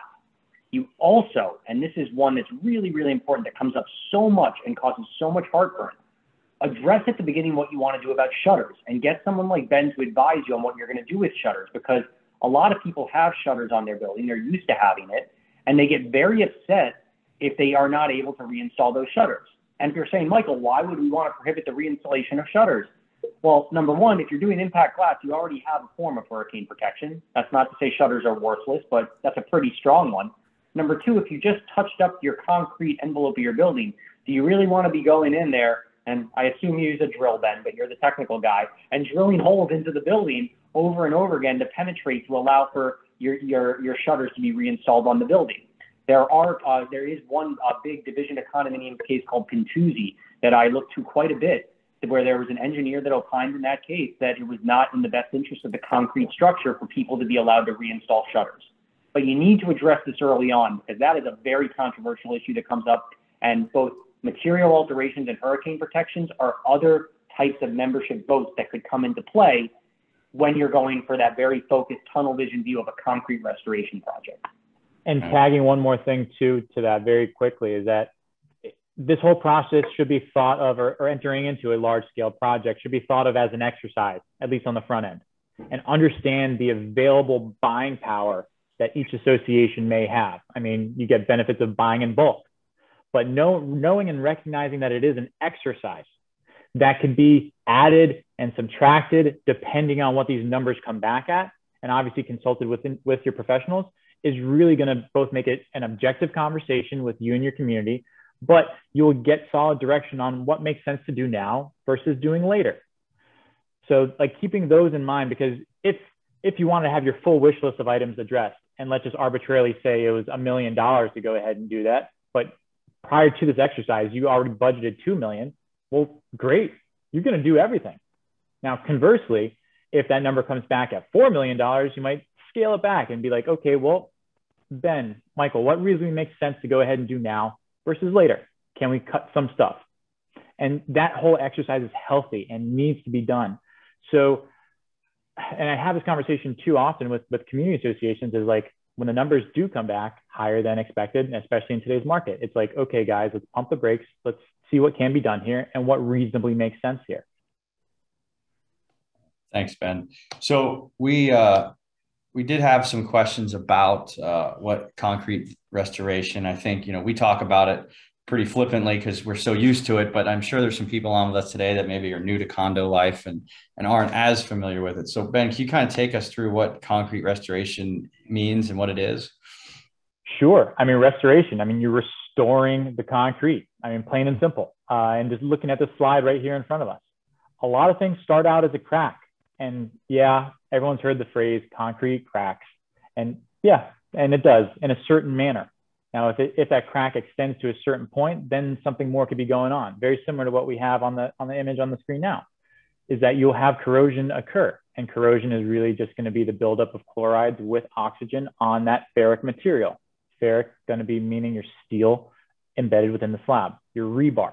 Speaker 3: You also, and this is one that's really, really important that comes up so much and causes so much heartburn, address at the beginning what you want to do about shutters and get someone like Ben to advise you on what you're going to do with shutters because a lot of people have shutters on their building. They're used to having it and they get very upset if they are not able to reinstall those shutters. And if you're saying, Michael, why would we want to prohibit the reinstallation of shutters? Well, number one, if you're doing impact glass, you already have a form of hurricane protection. That's not to say shutters are worthless, but that's a pretty strong one. Number two, if you just touched up your concrete envelope of your building, do you really want to be going in there? And I assume you use a drill, Ben, but you're the technical guy, and drilling holes into the building over and over again to penetrate to allow for your, your, your shutters to be reinstalled on the building. There are uh, there is one uh, big division of condominium case called Pintuzzi that I looked to quite a bit, where there was an engineer that opined in that case that it was not in the best interest of the concrete structure for people to be allowed to reinstall shutters. But you need to address this early on because that is a very controversial issue that comes up, and both material alterations and hurricane protections are other types of membership votes that could come into play when you're going for that very focused tunnel vision view of a concrete restoration project.
Speaker 2: And tagging one more thing too to that very quickly is that this whole process should be thought of, or, or entering into a large scale project should be thought of as an exercise, at least on the front end, and understand the available buying power that each association may have. I mean, you get benefits of buying in bulk, but know, knowing and recognizing that it is an exercise that can be added and subtracted depending on what these numbers come back at, and obviously consulted with, with your professionals is really going to both make it an objective conversation with you and your community, but you'll get solid direction on what makes sense to do now versus doing later. So like keeping those in mind, because if if you want to have your full wish list of items addressed, and let's just arbitrarily say it was a million dollars to go ahead and do that, but prior to this exercise, you already budgeted two million. Well, great, you're going to do everything. Now, conversely, if that number comes back at four million dollars, you might scale it back and be like, okay, well, Ben, Michael, what really makes sense to go ahead and do now versus later? Can we cut some stuff? And that whole exercise is healthy and needs to be done. So, and I have this conversation too often with, with community associations is like, when the numbers do come back higher than expected, especially in today's market, it's like, okay, guys, let's pump the brakes. Let's see what can be done here and what reasonably makes sense here.
Speaker 1: Thanks, Ben. So we uh, we did have some questions about uh, what concrete restoration. I think you know we talk about it pretty flippantly because we're so used to it, but I'm sure there's some people on with us today that maybe are new to condo life and and aren't as familiar with it. So Ben, can you kind of take us through what concrete restoration means and what it is?
Speaker 2: Sure. I mean restoration. I mean you're restoring the concrete. I mean plain and simple. Uh, and just looking at the slide right here in front of us, a lot of things start out as a crack and yeah, everyone's heard the phrase concrete cracks. And yeah, and it does in a certain manner. Now, if, it, if that crack extends to a certain point, then something more could be going on. Very similar to what we have on the, on the image on the screen now, is that you'll have corrosion occur. And corrosion is really just going to be the buildup of chlorides with oxygen on that ferric material. Ferric going to be meaning your steel embedded within the slab, your rebar.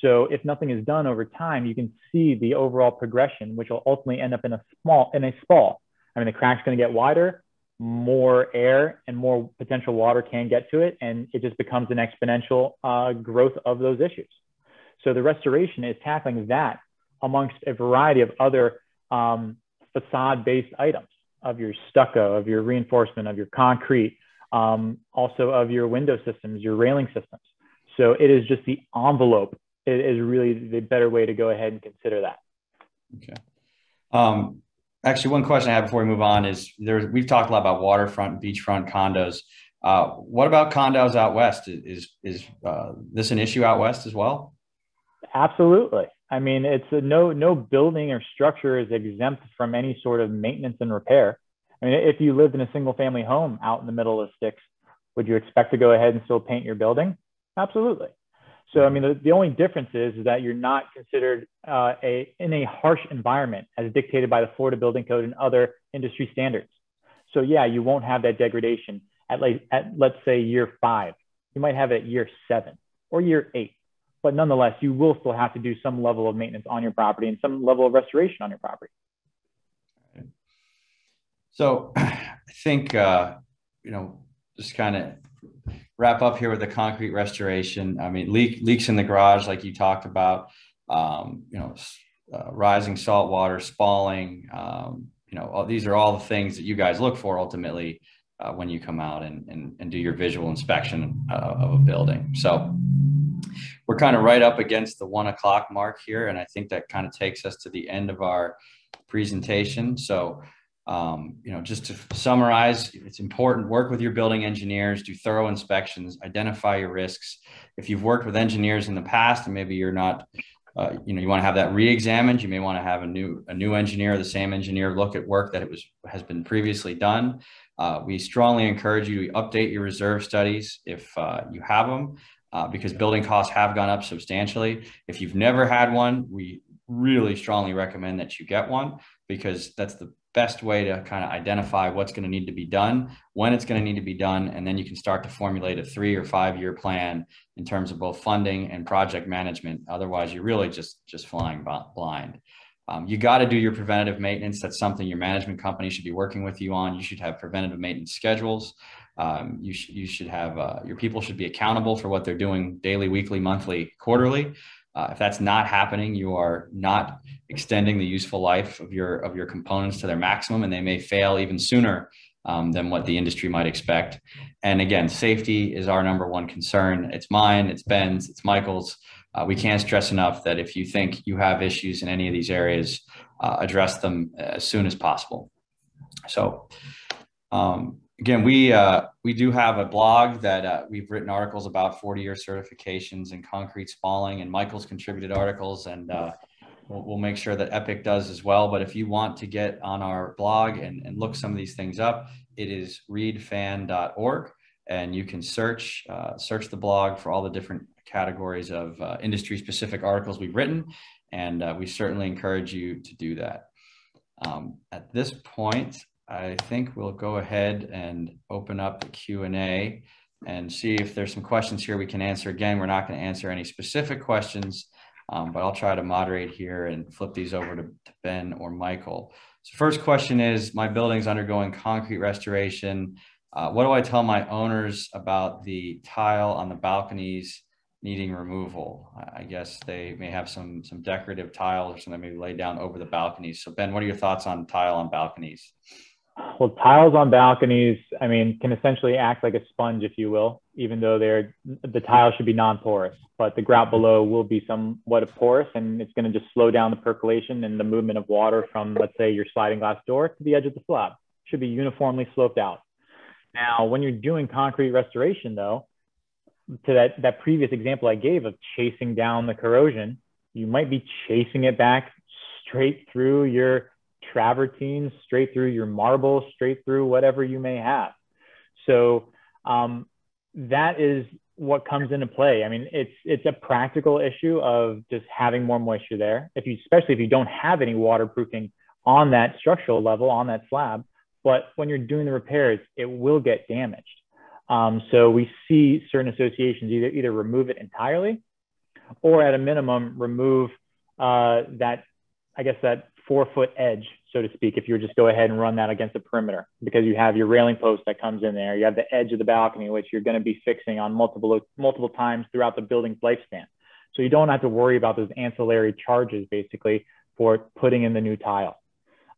Speaker 2: So if nothing is done over time, you can see the overall progression, which will ultimately end up in a small in a spall. I mean, the crack's going to get wider, more air and more potential water can get to it, and it just becomes an exponential uh, growth of those issues. So the restoration is tackling that amongst a variety of other um, facade-based items. of your stucco, of your reinforcement, of your concrete, um, also of your window systems, your railing systems. So it is just the envelope it is really the better way to go ahead and consider that.
Speaker 1: Okay. Um, actually, one question I have before we move on is there. We've talked a lot about waterfront, beachfront condos. Uh, what about condos out west? Is is uh, this an issue out west as well?
Speaker 2: Absolutely. I mean, it's a, no no building or structure is exempt from any sort of maintenance and repair. I mean, if you lived in a single family home out in the middle of sticks, would you expect to go ahead and still paint your building? Absolutely. So, I mean, the, the only difference is, is that you're not considered uh, a, in a harsh environment as dictated by the Florida Building Code and other industry standards. So, yeah, you won't have that degradation at, like, at let's say year five. You might have it at year seven or year eight. But nonetheless, you will still have to do some level of maintenance on your property and some level of restoration on your property.
Speaker 1: So, I think, uh, you know, just kind of wrap up here with the concrete restoration. I mean, leak leaks in the garage, like you talked about. Um, you know, uh, rising salt water, spalling. Um, you know, all, these are all the things that you guys look for ultimately uh, when you come out and, and, and do your visual inspection uh, of a building. So we're kind of right up against the one o'clock mark here, and I think that kind of takes us to the end of our presentation. So um, you know, just to summarize, it's important work with your building engineers, do thorough inspections, identify your risks. If you've worked with engineers in the past and maybe you're not, uh, you know, you want to have that re-examined, you may want to have a new a new engineer, the same engineer, look at work that it was has been previously done. Uh, we strongly encourage you to update your reserve studies if uh, you have them, uh, because building costs have gone up substantially. If you've never had one, we really strongly recommend that you get one because that's the best way to kind of identify what's going to need to be done, when it's going to need to be done, and then you can start to formulate a three or five year plan in terms of both funding and project management. Otherwise, you're really just just flying blind. Um, you got to do your preventative maintenance. That's something your management company should be working with you on. You should have preventative maintenance schedules. Um, you, sh- you should have uh, your people should be accountable for what they're doing daily, weekly, monthly, quarterly. Uh, if that's not happening, you are not extending the useful life of your of your components to their maximum, and they may fail even sooner um, than what the industry might expect. And again, safety is our number one concern. It's mine, it's Ben's, it's Michael's. Uh, we can't stress enough that if you think you have issues in any of these areas, uh, address them as soon as possible. So, um, again, we uh, we do have a blog that uh, we've written articles about 40 year certifications and concrete spalling, and Michael's contributed articles, and uh, we'll, we'll, make sure that Epic does as well. But if you want to get on our blog and, and look some of these things up, it is readfan.org, and you can search uh, search the blog for all the different categories of uh, industry specific articles we've written, and uh, we certainly encourage you to do that. Um, at this point, I think we'll go ahead and open up the Q&A and see if there's some questions here we can answer. Again, we're not going to answer any specific questions, um, but I'll try to moderate here and flip these over to, to Ben or Michael. So first question is, my building's undergoing concrete restoration. Uh, what do I tell my owners about the tile on the balconies needing removal? I guess they may have some some decorative tile or something maybe laid down over the balconies. So Ben, what are your thoughts on tile on balconies?
Speaker 2: Well, tiles on balconies, I mean, can essentially act like a sponge, if you will, even though they're the tile should be non-porous, but the grout below will be somewhat of porous, and it's going to just slow down the percolation and the movement of water from, let's say, your sliding glass door to the edge of the slab. Should be uniformly sloped out. Now, when you're doing concrete restoration, though, to that that previous example I gave of chasing down the corrosion, you might be chasing it back straight through your travertine straight through your marble, straight through whatever you may have. So um, that is what comes into play. I mean, it's it's a practical issue of just having more moisture there. If you, especially if you don't have any waterproofing on that structural level on that slab, but when you're doing the repairs, it will get damaged. Um, so we see certain associations either either remove it entirely, or at a minimum remove uh, that I guess that four foot edge, so to speak, if you just go ahead and run that against the perimeter, because you have your railing post that comes in there, you have the edge of the balcony, which you're going to be fixing on multiple multiple times throughout the building's lifespan. So you don't have to worry about those ancillary charges basically for putting in the new tile.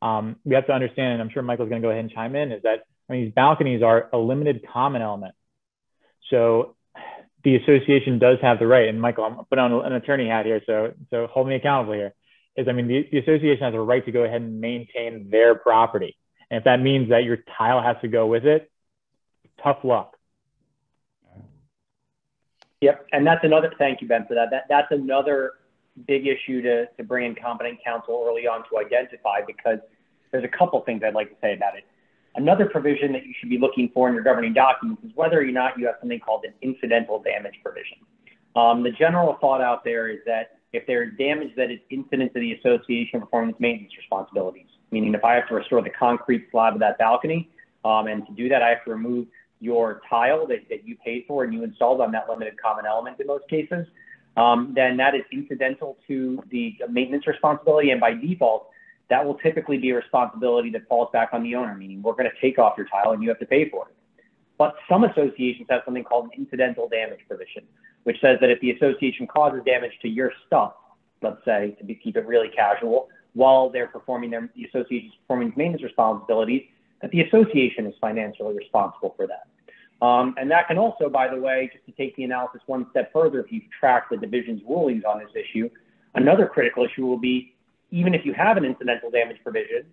Speaker 2: um, we have to understand, and I'm sure Michael's going to go ahead and chime in, is that I mean, these balconies are a limited common element. So the association does have the right, and Michael, I'm putting on an attorney hat here, so so hold me accountable here. Is I mean, the, the association has a right to go ahead and maintain their property, and if that means that your tile has to go with it, tough luck.
Speaker 3: Yep, and that's another. Thank you, Ben, for that. That that's another big issue to to bring in competent counsel early on to identify because there's a couple things I'd like to say about it. Another provision that you should be looking for in your governing documents is whether or not you have something called an incidental damage provision. Um, the general thought out there is that if there is damage that is incident to the association performance maintenance responsibilities, meaning if I have to restore the concrete slab of that balcony, um, and to do that, I have to remove your tile that, that you paid for and you installed on that limited common element in most cases, um, then that is incidental to the maintenance responsibility. And by default, that will typically be a responsibility that falls back on the owner, meaning we're going to take off your tile and you have to pay for it. But some associations have something called an incidental damage provision, which says that if the association causes damage to your stuff, let's say, to be, keep it really casual, while they're performing their, the association's performing maintenance responsibilities, that the association is financially responsible for that. Um, and that can also, by the way, just to take the analysis one step further, if you track the division's rulings on this issue, another critical issue will be even if you have an incidental damage provision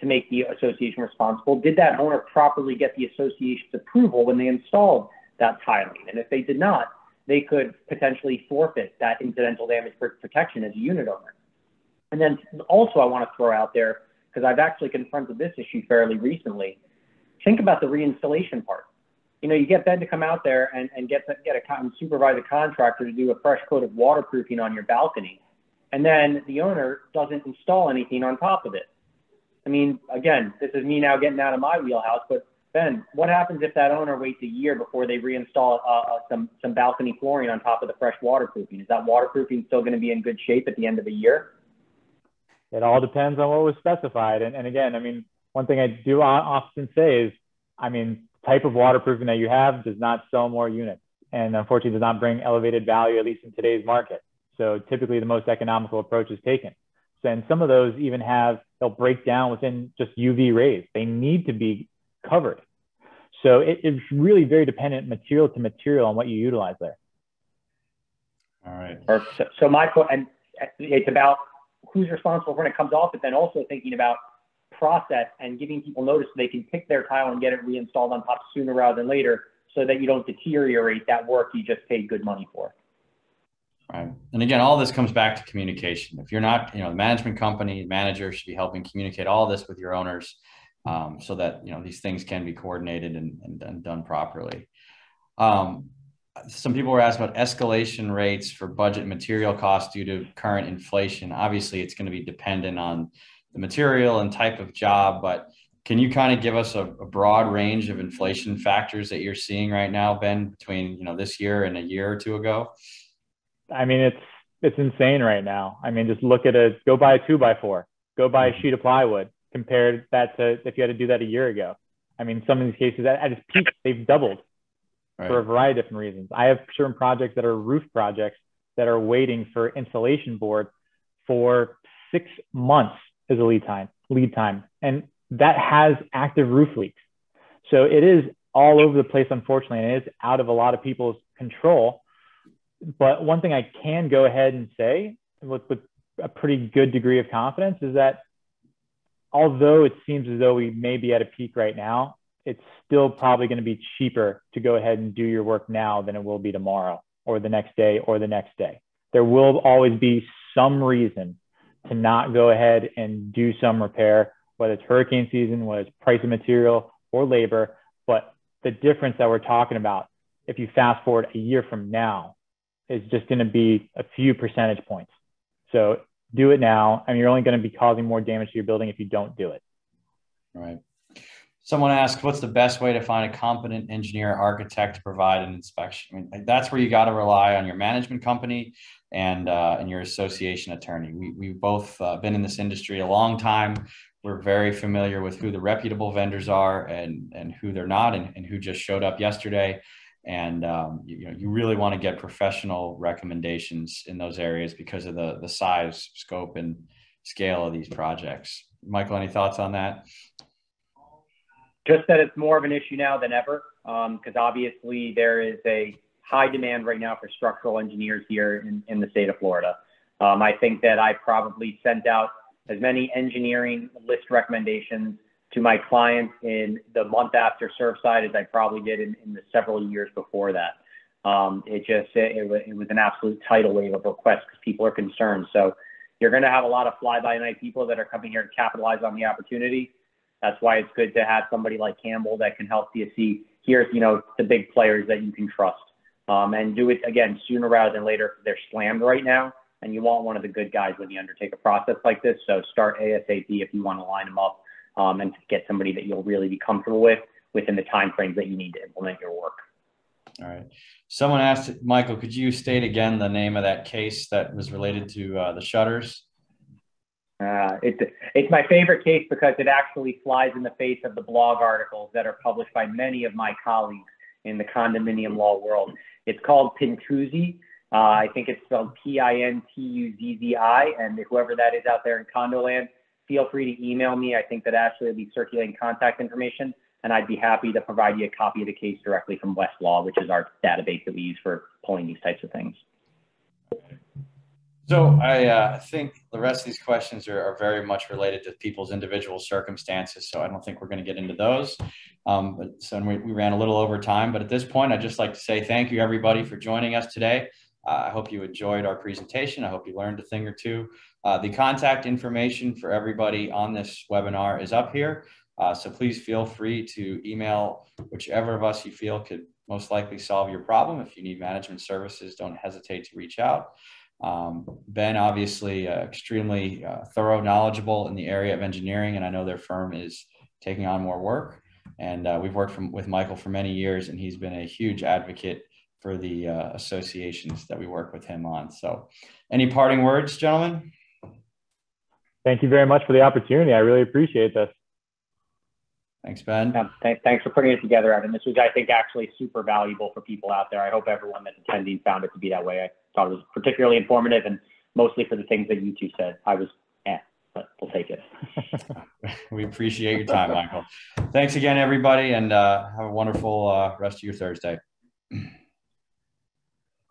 Speaker 3: to make the association responsible, did that owner properly get the association's approval when they installed that tiling? And if they did not, they could potentially forfeit that incidental damage protection as a unit owner. And then also I want to throw out there, because I've actually confronted this issue fairly recently, think about the reinstallation part. You know, you get Ben to come out there and, and get, get a supervise a contractor to do a fresh coat of waterproofing on your balcony and then the owner doesn't install anything on top of it. I mean, again, this is me now getting out of my wheelhouse, but Ben, what happens if that owner waits a year before they reinstall uh, uh, some some balcony flooring on top of the fresh waterproofing? Is that waterproofing still going to be in good shape at the end of the year?
Speaker 2: It all depends on what was specified. And, and again, I mean, one thing I do often say is, I mean, type of waterproofing that you have does not sell more units, and unfortunately does not bring elevated value, at least in today's market. So typically the most economical approach is taken. So, and some of those even have, they'll break down within just UV rays. They need to be covered. So it, it's really very dependent material to material on what you utilize there.
Speaker 1: All right.
Speaker 3: So, so my, and it's about who's responsible when it comes off, but then also thinking about process and giving people notice so they can pick their tile and get it reinstalled on top sooner rather than later so that you don't deteriorate that work you just paid good money for.
Speaker 1: Right. And again, all this comes back to communication. If you're not, you know, the management company, manager should be helping communicate all this with your owners um, so that, you know, these things can be coordinated and, and, and done properly. Um, some people were asked about escalation rates for budget material costs due to current inflation. Obviously, it's going to be dependent on the material and type of job, but can you kind of give us a, a, broad range of inflation factors that you're seeing right now, Ben, between you know this year and a year or two ago?
Speaker 2: I mean, it's it's insane right now. I mean, just look at a go buy a two by four, go buy a mm-hmm. sheet of plywood. Compared that to if you had to do that a year ago. I mean, some of these cases at, at its peak they've doubled right. for a variety of different reasons. I have certain projects that are roof projects that are waiting for insulation board for six months as a lead time. Lead time, and that has active roof leaks. So it is all over the place, unfortunately, and it is out of a lot of people's control but one thing I can go ahead and say with, with a pretty good degree of confidence is that although it seems as though we may be at a peak right now, it's still probably going to be cheaper to go ahead and do your work now than it will be tomorrow or the next day or the next day. There will always be some reason to not go ahead and do some repair, whether it's hurricane season, whether it's price of material or labor. But the difference that we're talking about, if you fast forward a year from now, is just going to be a few percentage points. So do it now. I mean, you're only going to be causing more damage to your building if you don't do it.
Speaker 1: Right. Someone asked, what's the best way to find a competent engineer architect to provide an inspection? I mean, that's where you got to rely on your management company and uh, and your association attorney. We we've both uh, been in this industry a long time. We're very familiar with who the reputable vendors are and and who they're not, and, and who just showed up yesterday and um, you, you, know you really want to get professional recommendations in those areas because of the the size, scope, and scale of these projects. Michael, any thoughts on that?
Speaker 3: Just that it's more of an issue now than ever, because um, obviously there is a high demand right now for structural engineers here in, in the state of Florida. Um, I think that I probably sent out as many engineering list recommendations to my clients in the month after Surfside as I probably did in, in the several years before that. Um, it just it, it, it, was an absolute tidal wave of requests because people are concerned. So you're going to have a lot of fly-by-night people that are coming here to capitalize on the opportunity. That's why it's good to have somebody like Campbell that can help you see here's you know the big players that you can trust um, and do it again sooner rather than later. They're slammed right now, and you want one of the good guys when you undertake a process like this. So start ASAP if you want to line them up um, and get somebody that you'll really be comfortable with within the time frames that you need to implement your work.
Speaker 1: All right. Someone asked, Michael, could you state again the name of that case that was related to uh, the shutters?
Speaker 3: Uh, it's, it's my favorite case because it actually flies in the face of the blog articles that are published by many of my colleagues in the condominium law world. It's called Pintuzzi. Uh, I think it's spelled P-I-N-T-U-Z-Z-I, and whoever that is out there in condo land, feel free to email me. I think that Ashley will be circulating contact information, and I'd be happy to provide you a copy of the case directly from Westlaw, which is our database that we use for pulling these types of things.
Speaker 1: So I uh, think the rest of these questions are, are, very much related to people's individual circumstances. So I don't think we're going to get into those. Um, but so we, we, ran a little over time, but at this point, I'd just like to say thank you everybody for joining us today. Uh, I hope you enjoyed our presentation. I hope you learned a thing or two. Uh, the contact information for everybody on this webinar is up here. Uh, so please feel free to email whichever of us you feel could most likely solve your problem. If you need management services, don't hesitate to reach out. Um, ben, obviously, uh, extremely uh, thorough, knowledgeable in the area of engineering, and I know their firm is taking on more work. And uh, we've worked from, with Michael for many years, and he's been a huge advocate for the uh, associations that we work with him on. So, any parting words, gentlemen?
Speaker 2: Thank you very much for the opportunity. I really appreciate this.
Speaker 1: Thanks, Ben.
Speaker 3: Yeah, th thanks for putting it together, Evan. This was, I think, actually super valuable for people out there. I hope everyone that's attending found it to be that way. I thought it was particularly informative and mostly for the things that you two said. I was, eh, but we'll take it.
Speaker 1: we appreciate your time, Michael. Thanks again, everybody, and uh, have a wonderful uh, rest of your Thursday.